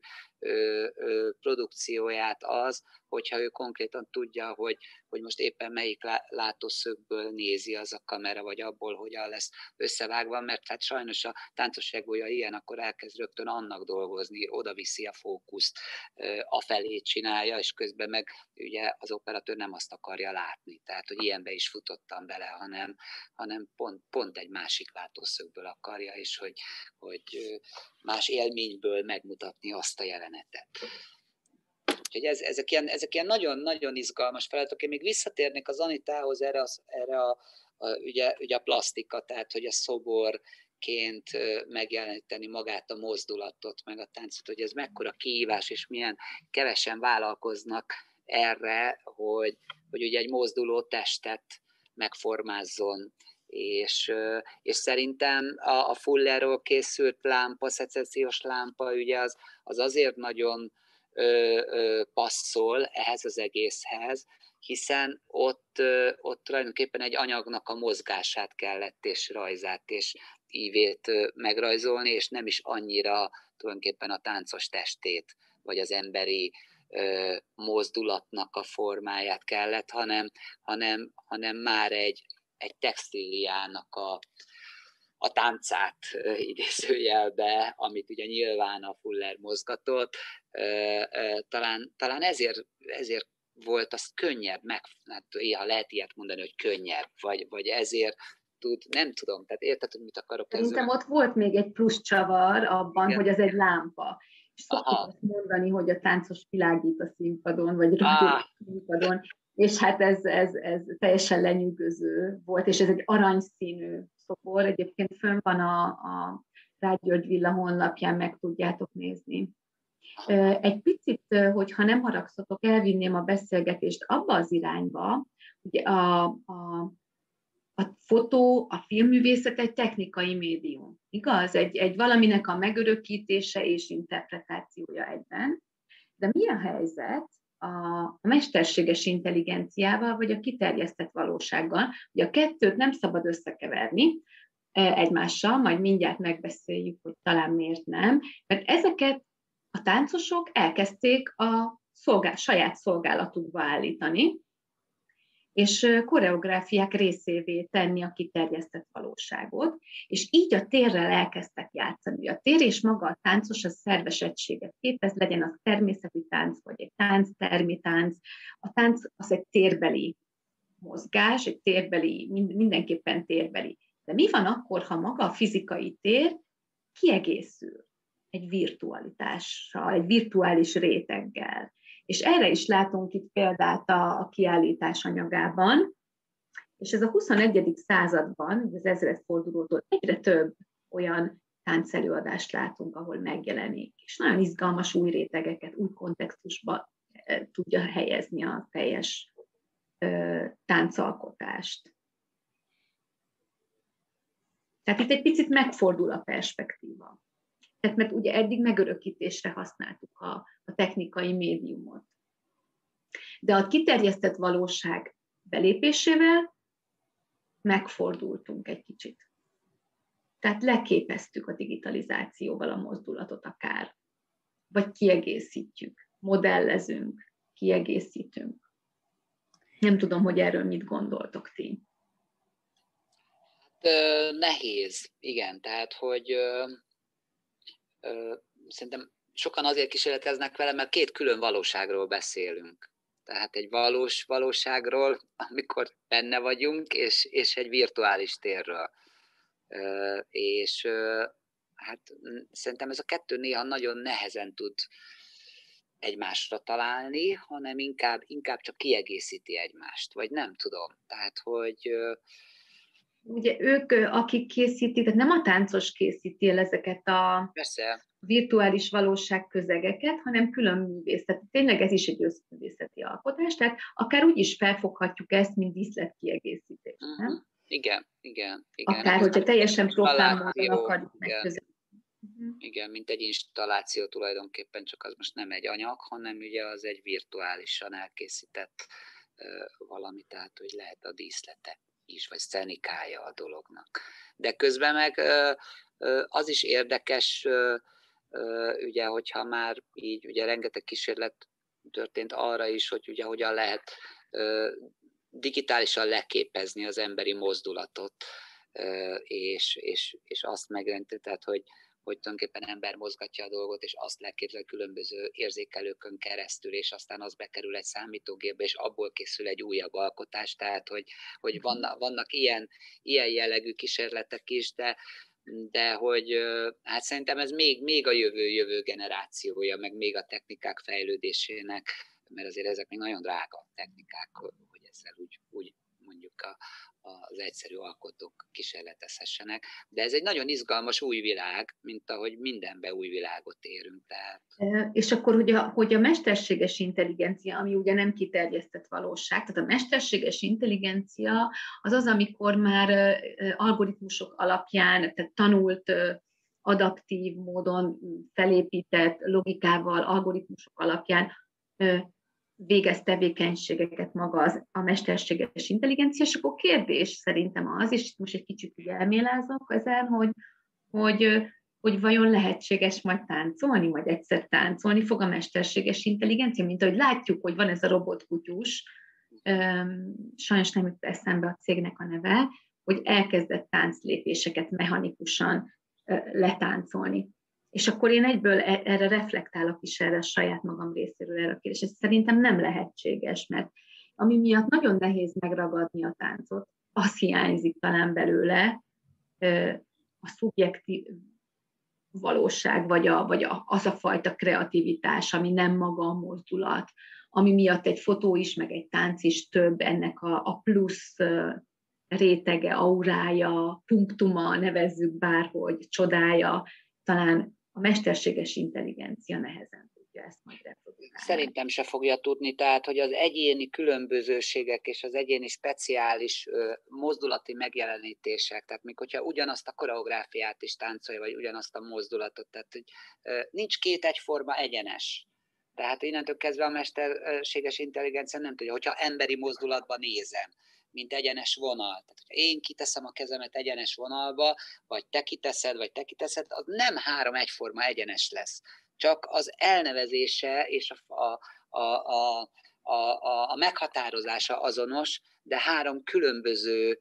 produkcióját az, hogyha ő konkrétan tudja, hogy, hogy most éppen melyik látószögből nézi az a kamera, vagy abból hogyan lesz összevágva, mert hát sajnos a táncos egója ilyen, akkor elkezd rögtön annak dolgozni, oda viszi a fókuszt, a felé csinálja, és közben meg ugye az operatőr nem azt akarja látni. Tehát, hogy ilyenbe is futottam bele, hanem, hanem pont, pont egy másik látószögből akarja, és hogy, hogy más élményből megmutatni azt a jelenetet. Úgyhogy ez, ezek, ilyen, ezek ilyen nagyon-nagyon izgalmas feladatok. Én még visszatérnék az Anitához erre, az, erre a, a, ugye, ugye a plastika, tehát hogy a szobor, ként megjeleníteni magát a mozdulatot, meg a táncot, hogy ez mekkora kihívás, és milyen kevesen vállalkoznak erre, hogy, hogy ugye egy mozduló testet megformázzon. És, és szerintem a, a Fullerról készült lámpa, szecessziós lámpa, ugye az, az azért nagyon ö, ö, passzol ehhez az egészhez, hiszen ott, ö, ott tulajdonképpen egy anyagnak a mozgását kellett, és rajzát, és ívét ö, megrajzolni, és nem is annyira tulajdonképpen a táncos testét, vagy az emberi ö, mozdulatnak a formáját kellett, hanem, hanem, hanem már egy, egy textíliának a, a táncát idézőjelbe, amit ugye nyilván a Fuller mozgatott, talán, talán ezért, ezért volt az könnyebb, meg, hát, ha lehet ilyet mondani, hogy könnyebb, vagy, vagy ezért tud, nem tudom, tehát érted, hogy mit akarok Szerintem ott volt még egy plusz csavar abban, Igen. hogy az egy lámpa. És szoktuk azt mondani, hogy a táncos világít a színpadon, vagy ah. a színpadon, és hát ez, ez, ez teljesen lenyűgöző volt, és ez egy aranyszínű szobor, egyébként fönn van a, a Rágygyörgy Villa honlapján, meg tudjátok nézni. Egy picit, hogyha nem haragszatok, elvinném a beszélgetést abba az irányba, hogy a, a, a fotó, a filmművészet egy technikai médium. igaz? Egy, egy valaminek a megörökítése és interpretációja egyben. De mi a helyzet a mesterséges intelligenciával, vagy a kiterjesztett valósággal? Ugye a kettőt nem szabad összekeverni e, egymással, majd mindjárt megbeszéljük, hogy talán miért nem, mert ezeket a táncosok elkezdték a szolgál, saját szolgálatukba állítani, és koreográfiák részévé tenni a kiterjesztett valóságot, és így a térrel elkezdtek játszani. A tér és maga a táncos az szerves egységet képez, legyen az természeti tánc, vagy egy tánc, termitánc. A tánc az egy térbeli mozgás, egy térbeli, mindenképpen térbeli. De mi van akkor, ha maga a fizikai tér kiegészül egy virtualitással, egy virtuális réteggel? És erre is látunk itt példát a, a kiállítás anyagában, és ez a 21. században, az ezredfordulótól egyre több olyan táncelőadást látunk, ahol megjelenik, és nagyon izgalmas új rétegeket, új kontextusba e, tudja helyezni a teljes táncalkotást. Tehát itt egy picit megfordul a perspektíva. Tehát mert ugye eddig megörökítésre használtuk a, a technikai médiumot. De a kiterjesztett valóság belépésével megfordultunk egy kicsit. Tehát leképeztük a digitalizációval a mozdulatot akár, vagy kiegészítjük, modellezünk, kiegészítünk. Nem tudom, hogy erről mit gondoltok ti. Hát, nehéz, igen, tehát, hogy szerintem sokan azért kísérleteznek vele, mert két külön valóságról beszélünk. Tehát egy valós valóságról, amikor benne vagyunk, és, és egy virtuális térről. És hát szerintem ez a kettő néha nagyon nehezen tud egymásra találni, hanem inkább, inkább csak kiegészíti egymást, vagy nem tudom. Tehát, hogy ugye ők, akik készítik, tehát nem a táncos készíti el ezeket a Persze. virtuális valóság közegeket, hanem külön művészet. Tényleg ez is egy összművészeti alkotás, tehát akár úgy is felfoghatjuk ezt, mint díszletkiegészítés, uh-huh. nem? Igen, igen, igen. Akár, hogyha teljesen profán módon akarjuk megközelíteni. Uh-huh. Igen, mint egy installáció tulajdonképpen, csak az most nem egy anyag, hanem ugye az egy virtuálisan elkészített uh, valami, tehát hogy lehet a díszlete is, vagy szenikája a dolognak. De közben meg az is érdekes, ugye, hogyha már így, ugye rengeteg kísérlet történt arra is, hogy ugye hogyan lehet digitálisan leképezni az emberi mozdulatot, és, és, és azt tehát hogy, hogy tulajdonképpen ember mozgatja a dolgot, és azt leképzel különböző érzékelőkön keresztül, és aztán az bekerül egy számítógépbe, és abból készül egy újabb alkotás, tehát hogy, hogy mhm. vannak, vannak ilyen, ilyen jellegű kísérletek is, de, de hogy hát szerintem ez még, még a jövő, jövő generációja, meg még a technikák fejlődésének, mert azért ezek még nagyon drága technikák, hogy ezzel úgy, úgy mondjuk a, az egyszerű alkotók kísérletezhessenek. De ez egy nagyon izgalmas új világ, mint ahogy mindenbe új világot érünk. Tehát. És akkor, hogy a, hogy a mesterséges intelligencia, ami ugye nem kiterjesztett valóság, tehát a mesterséges intelligencia az az, amikor már algoritmusok alapján, tehát tanult adaptív módon felépített logikával, algoritmusok alapján végez tevékenységeket maga az, a mesterséges intelligencia, és akkor kérdés szerintem az, és most egy kicsit így elmélázok ezen, hogy, hogy, hogy vajon lehetséges majd táncolni, vagy egyszer táncolni fog a mesterséges intelligencia, mint ahogy látjuk, hogy van ez a robotkutyus, sajnos nem jut eszembe a cégnek a neve, hogy elkezdett tánclépéseket mechanikusan letáncolni. És akkor én egyből e, erre reflektálok is erre a saját magam részéről erre a kérdésre. Ez szerintem nem lehetséges, mert ami miatt nagyon nehéz megragadni a táncot, az hiányzik talán belőle, a szubjektív valóság, vagy, a, vagy a, az a fajta kreativitás, ami nem maga a mozdulat, ami miatt egy fotó is, meg egy tánc is több, ennek a, a plusz rétege, aurája, punktuma, nevezzük bárhogy, csodája, talán a mesterséges intelligencia nehezen tud tudja ezt majd reprodukálni. Szerintem se fogja tudni, tehát hogy az egyéni különbözőségek és az egyéni speciális ö, mozdulati megjelenítések, tehát még hogyha ugyanazt a koreográfiát is táncolja, vagy ugyanazt a mozdulatot, tehát hogy nincs két egyforma egyenes. Tehát innentől kezdve a mesterséges intelligencia nem tudja, hogyha emberi mozdulatban nézem, mint egyenes vonal. Tehát, hogyha én kiteszem a kezemet egyenes vonalba, vagy te kiteszed, vagy te kiteszed, az nem három egyforma egyenes lesz. Csak az elnevezése és a, a, a, a, a, a meghatározása azonos, de három különböző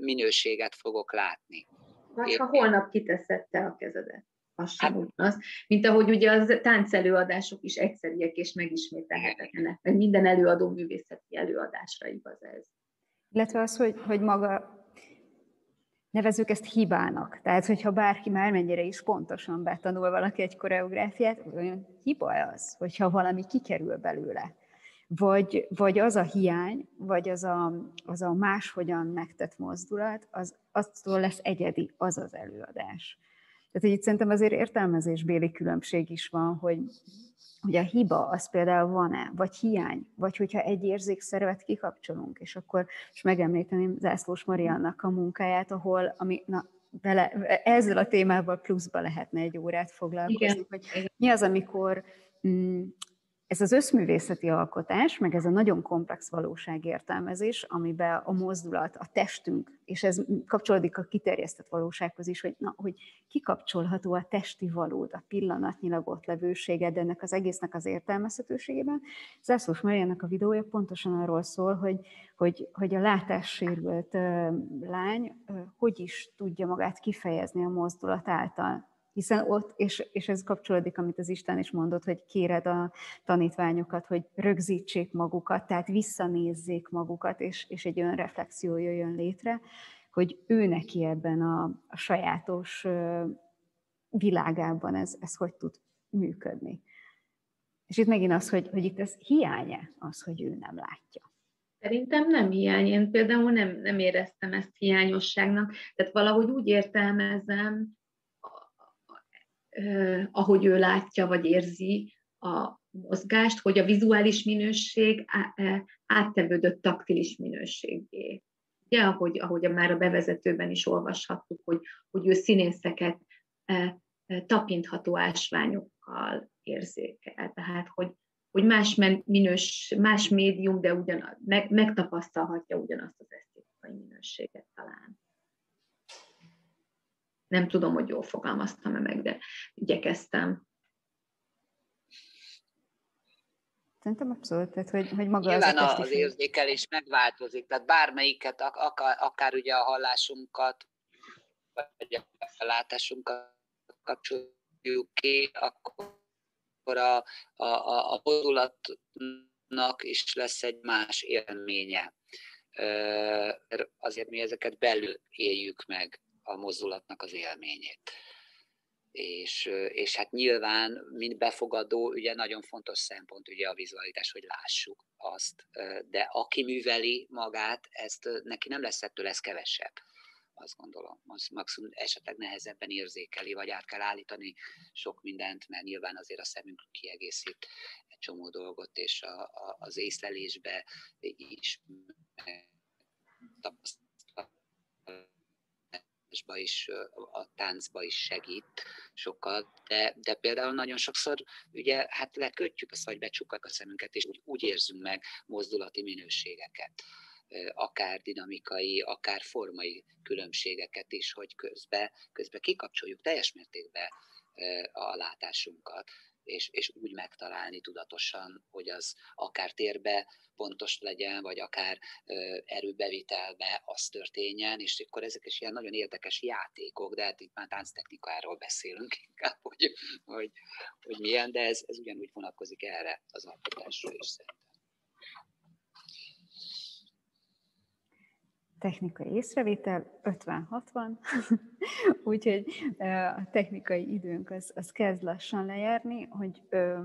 minőséget fogok látni. Vagy ha holnap kiteszed te a kezedet. Az sem hát, ugyanaz. Mint ahogy ugye az táncelőadások is egyszeriek és megismételhetetlenek, mert minden előadó művészeti előadásra igaz ez illetve az, hogy, hogy maga nevezük ezt hibának. Tehát, hogyha bárki már mennyire is pontosan betanul valaki egy koreográfiát, olyan hiba az, hogyha valami kikerül belőle. Vagy, vagy az a hiány, vagy az a, az a máshogyan megtett mozdulat, az, attól lesz egyedi az az előadás. Tehát, itt szerintem azért értelmezésbéli különbség is van, hogy hogy a hiba az például van-e, vagy hiány, vagy hogyha egy érzékszervet kikapcsolunk, és akkor most megemlíteném Zászlós Mariannak a munkáját, ahol, ami, na, bele, ezzel a témával pluszba lehetne egy órát foglalkozni, Igen. hogy mi az, amikor mm, ez az összművészeti alkotás, meg ez a nagyon komplex valóságértelmezés, amiben a mozdulat, a testünk, és ez kapcsolódik a kiterjesztett valósághoz is, hogy, na, hogy kikapcsolható a testi valód, a pillanatnyilag ott levőséged ennek az egésznek az értelmezhetőségében. Zászlós Mariának a videója pontosan arról szól, hogy, hogy, hogy a látássérült lány hogy is tudja magát kifejezni a mozdulat által hiszen ott, és, és ez kapcsolódik, amit az Isten is mondott, hogy kéred a tanítványokat, hogy rögzítsék magukat, tehát visszanézzék magukat, és, és egy olyan reflexió jöjjön létre, hogy ő neki ebben a, a sajátos világában ez, ez hogy tud működni. És itt megint az, hogy, hogy itt ez hiánya az, hogy ő nem látja. Szerintem nem hiány. Én például nem, nem éreztem ezt hiányosságnak. Tehát valahogy úgy értelmezem, ahogy ő látja vagy érzi a mozgást, hogy a vizuális minőség áttevődött taktilis minőségé. Ugye, ahogy, ahogy már a bevezetőben is olvashattuk, hogy, hogy ő színészeket tapintható ásványokkal érzékel. Tehát, hogy, hogy más minős, más médium, de ugyan, meg, megtapasztalhatja ugyanazt az esztétikai minőséget talán. Nem tudom, hogy jól fogalmaztam-e meg, de igyekeztem. Szerintem abszolút, tehát hogy, hogy maga Nyilván az, az érzékelés megváltozik, tehát bármelyiket, akár, akár ugye a hallásunkat, vagy a látásunkat kapcsoljuk ki, akkor a, a, a, a modulatnak is lesz egy más élménye. Azért mi ezeket belül éljük meg a mozdulatnak az élményét. És, és hát nyilván, mint befogadó, ugye nagyon fontos szempont ugye a vizualitás, hogy lássuk azt, de aki műveli magát, ezt neki nem lesz ettől ez kevesebb azt gondolom. Az maximum esetleg nehezebben érzékeli, vagy át kell állítani sok mindent, mert nyilván azért a szemünk kiegészít egy csomó dolgot, és a, a, az észlelésbe is is, a táncba is segít sokat, de, de például nagyon sokszor ugye hát lekötjük azt, vagy becsukjuk a szemünket, és úgy, úgy érzünk meg mozdulati minőségeket akár dinamikai, akár formai különbségeket is, hogy közbe, közbe kikapcsoljuk teljes mértékben a látásunkat, és, és úgy megtalálni tudatosan, hogy az akár térbe pontos legyen, vagy akár erőbevitelbe az történjen, és akkor ezek is ilyen nagyon érdekes játékok, de hát itt már tánctechnikáról beszélünk [laughs] inkább, hogy, hogy, hogy milyen, de ez, ez ugyanúgy vonatkozik erre az alkotásra is szerintem. Technikai észrevétel, 50-60, [laughs] úgyhogy a technikai időnk az, az kezd lassan lejárni, hogy ö,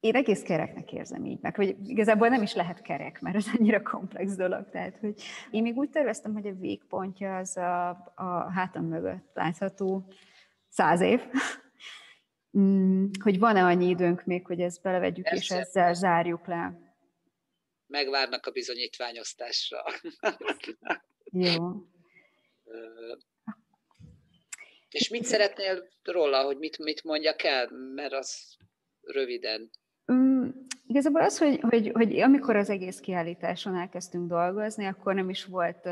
én egész kereknek érzem így meg, hogy igazából nem is lehet kerek, mert ez annyira komplex dolog. Tehát, hogy én még úgy terveztem, hogy a végpontja az a, a hátam mögött látható száz év, [laughs] mm, hogy van-e annyi időnk még, hogy ezt belevegyük, Persze. és ezzel zárjuk le. Megvárnak a bizonyítványosztásra. Jó. [laughs] És mit szeretnél róla, hogy mit, mit mondjak el? Mert az röviden. Um, igazából az, hogy, hogy, hogy amikor az egész kiállításon elkezdtünk dolgozni, akkor nem is volt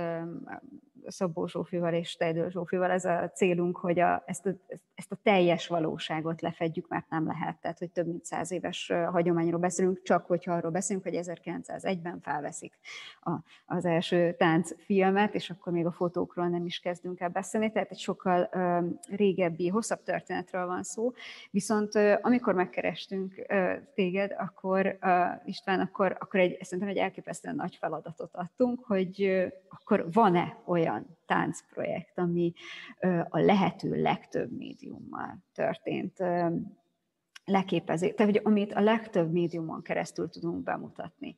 Szabó Zsófival és Tejdő Zsófival ez a célunk, hogy a, ezt, a, ezt a teljes valóságot lefedjük, mert nem lehet. Tehát, hogy több mint száz éves hagyományról beszélünk, csak hogyha arról beszélünk, hogy 1901-ben felveszik a, az első táncfilmet, és akkor még a fotókról nem is kezdünk el beszélni, tehát egy sokkal ö, régebbi, hosszabb történetről van szó. Viszont ö, amikor megkerestünk ö, téged, akkor ö, István, akkor, akkor egy, szerintem egy elképesztően nagy feladatot adtunk, hogy ö, akkor van-e olyan olyan táncprojekt, ami a lehető legtöbb médiummal történt leképezi, tehát amit a legtöbb médiumon keresztül tudunk bemutatni.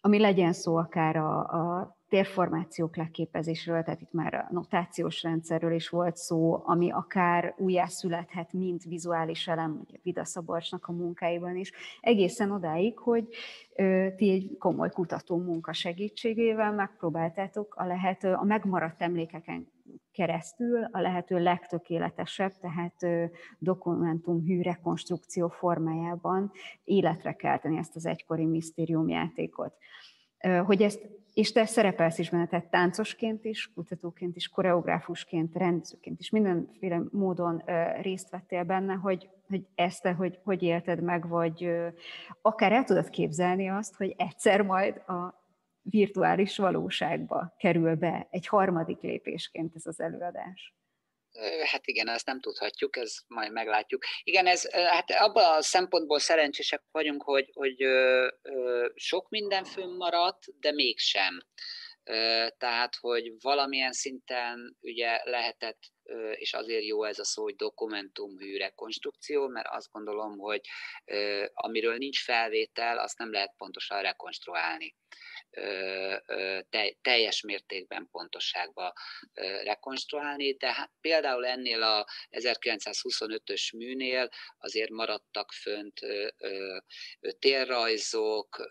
Ami legyen szó akár a, a térformációk leképezésről, tehát itt már a notációs rendszerről is volt szó, ami akár újjászülethet, mint vizuális elem, ugye Vida Szabolcsnak a munkáiban is, egészen odáig, hogy ti egy komoly kutató munka segítségével megpróbáltátok a lehető, a megmaradt emlékeken keresztül a lehető legtökéletesebb, tehát dokumentum rekonstrukció formájában életre kelteni ezt az egykori misztériumjátékot. Hogy ezt és te szerepelsz is benne, tehát táncosként is, kutatóként is, koreográfusként, rendezőként is, mindenféle módon részt vettél benne, hogy, hogy ezt te hogy, hogy élted meg, vagy akár el tudod képzelni azt, hogy egyszer majd a virtuális valóságba kerül be egy harmadik lépésként ez az előadás. Hát igen, ezt nem tudhatjuk, ez majd meglátjuk. Igen, ez, hát abban a szempontból szerencsések vagyunk, hogy, hogy ö, ö, sok minden fönnmaradt, de mégsem. Ö, tehát, hogy valamilyen szinten ugye lehetett, ö, és azért jó ez a szó, hogy dokumentumhű rekonstrukció, mert azt gondolom, hogy ö, amiről nincs felvétel, azt nem lehet pontosan rekonstruálni teljes mértékben pontosságba rekonstruálni, de hát például ennél a 1925-ös műnél azért maradtak fönt térrajzok,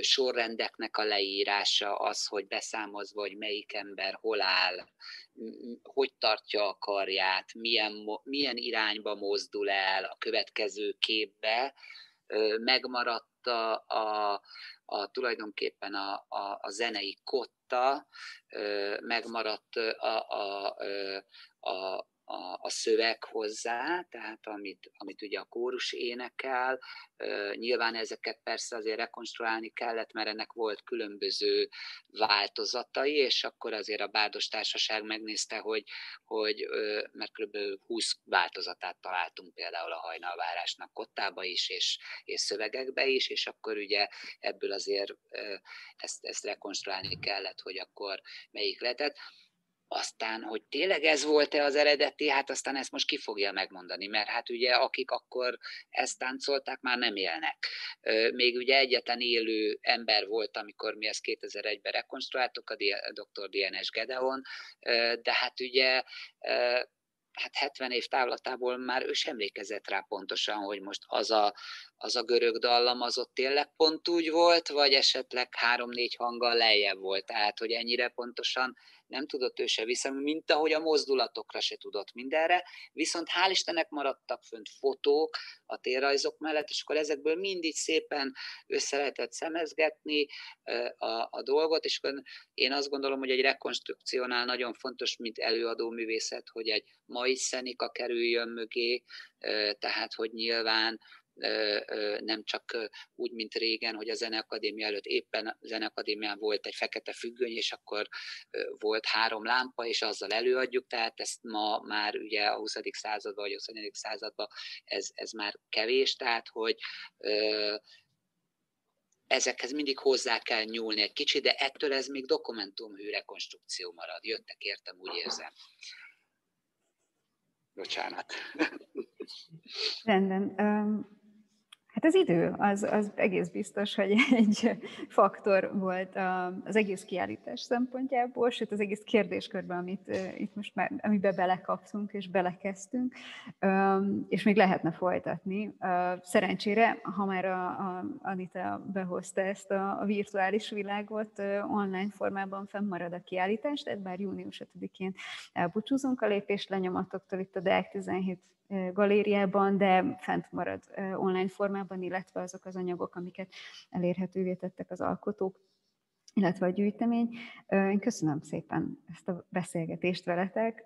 sorrendeknek a leírása, az, hogy beszámozva, hogy melyik ember hol áll, hogy tartja a karját, milyen, milyen irányba mozdul el a következő képbe, megmaradt a, a, a tulajdonképpen a, a, a zenei kotta, megmaradt a, a, a, a, a szöveg hozzá, tehát amit, amit ugye a kórus énekel. Nyilván ezeket persze azért rekonstruálni kellett, mert ennek volt különböző változatai, és akkor azért a Bárdos Társaság megnézte, hogy, hogy mert kb. 20 változatát találtunk például a hajnalvárásnak kottába is, és, és szövegekbe is, és akkor ugye ebből azért ezt, ezt rekonstruálni kellett, hogy akkor melyik lehetett. Aztán, hogy tényleg ez volt-e az eredeti, hát aztán ezt most ki fogja megmondani, mert hát ugye akik akkor ezt táncolták, már nem élnek. Még ugye egyetlen élő ember volt, amikor mi ezt 2001-ben rekonstruáltuk, a dr. DNS Gedeon, de hát ugye hát 70 év távlatából már ő sem emlékezett rá pontosan, hogy most az a, az a görög dallam az ott tényleg pont úgy volt, vagy esetleg három-négy hanggal lejjebb volt. Tehát, hogy ennyire pontosan nem tudott ő se vissza, mint ahogy a mozdulatokra se tudott mindenre, viszont hál' Istennek maradtak fönt fotók a térrajzok mellett, és akkor ezekből mindig szépen össze lehetett szemezgetni a, a dolgot, és akkor én azt gondolom, hogy egy rekonstrukciónál nagyon fontos, mint előadó művészet, hogy egy mai szenika kerüljön mögé, tehát hogy nyilván nem csak úgy, mint régen, hogy a Zeneakadémia előtt éppen a Zeneakadémián volt egy fekete függöny, és akkor volt három lámpa, és azzal előadjuk, tehát ezt ma már ugye a 20. században vagy a 21. században ez, ez már kevés, tehát hogy ezekhez mindig hozzá kell nyúlni egy kicsit, de ettől ez még dokumentumhű rekonstrukció marad. Jöttek, értem, úgy érzem. Bocsánat. Rendben. Hát az idő, az, az egész biztos, hogy [laughs] egy faktor volt az egész kiállítás szempontjából, sőt az egész kérdéskörben, amit itt most már, amiben belekaptunk és belekezdtünk, és még lehetne folytatni. Szerencsére, ha már a, a Anita behozta ezt a, virtuális világot, online formában fennmarad a kiállítás, tehát bár június 5-én elbúcsúzunk a lépés lenyomatoktól itt a DEC 17 galériában, de fent marad online formában, illetve azok az anyagok, amiket elérhetővé tettek az alkotók illetve a gyűjtemény. Én köszönöm szépen ezt a beszélgetést veletek,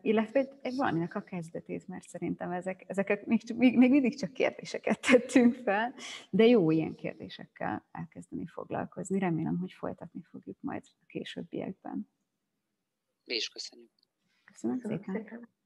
illetve egy, egy valaminek a kezdetét, mert szerintem ezek, ezeket még, még, még mindig csak kérdéseket tettünk fel, de jó ilyen kérdésekkel elkezdeni foglalkozni. Remélem, hogy folytatni fogjuk majd a későbbiekben. Mi is köszönjük. Köszönöm, köszönöm szépen. szépen.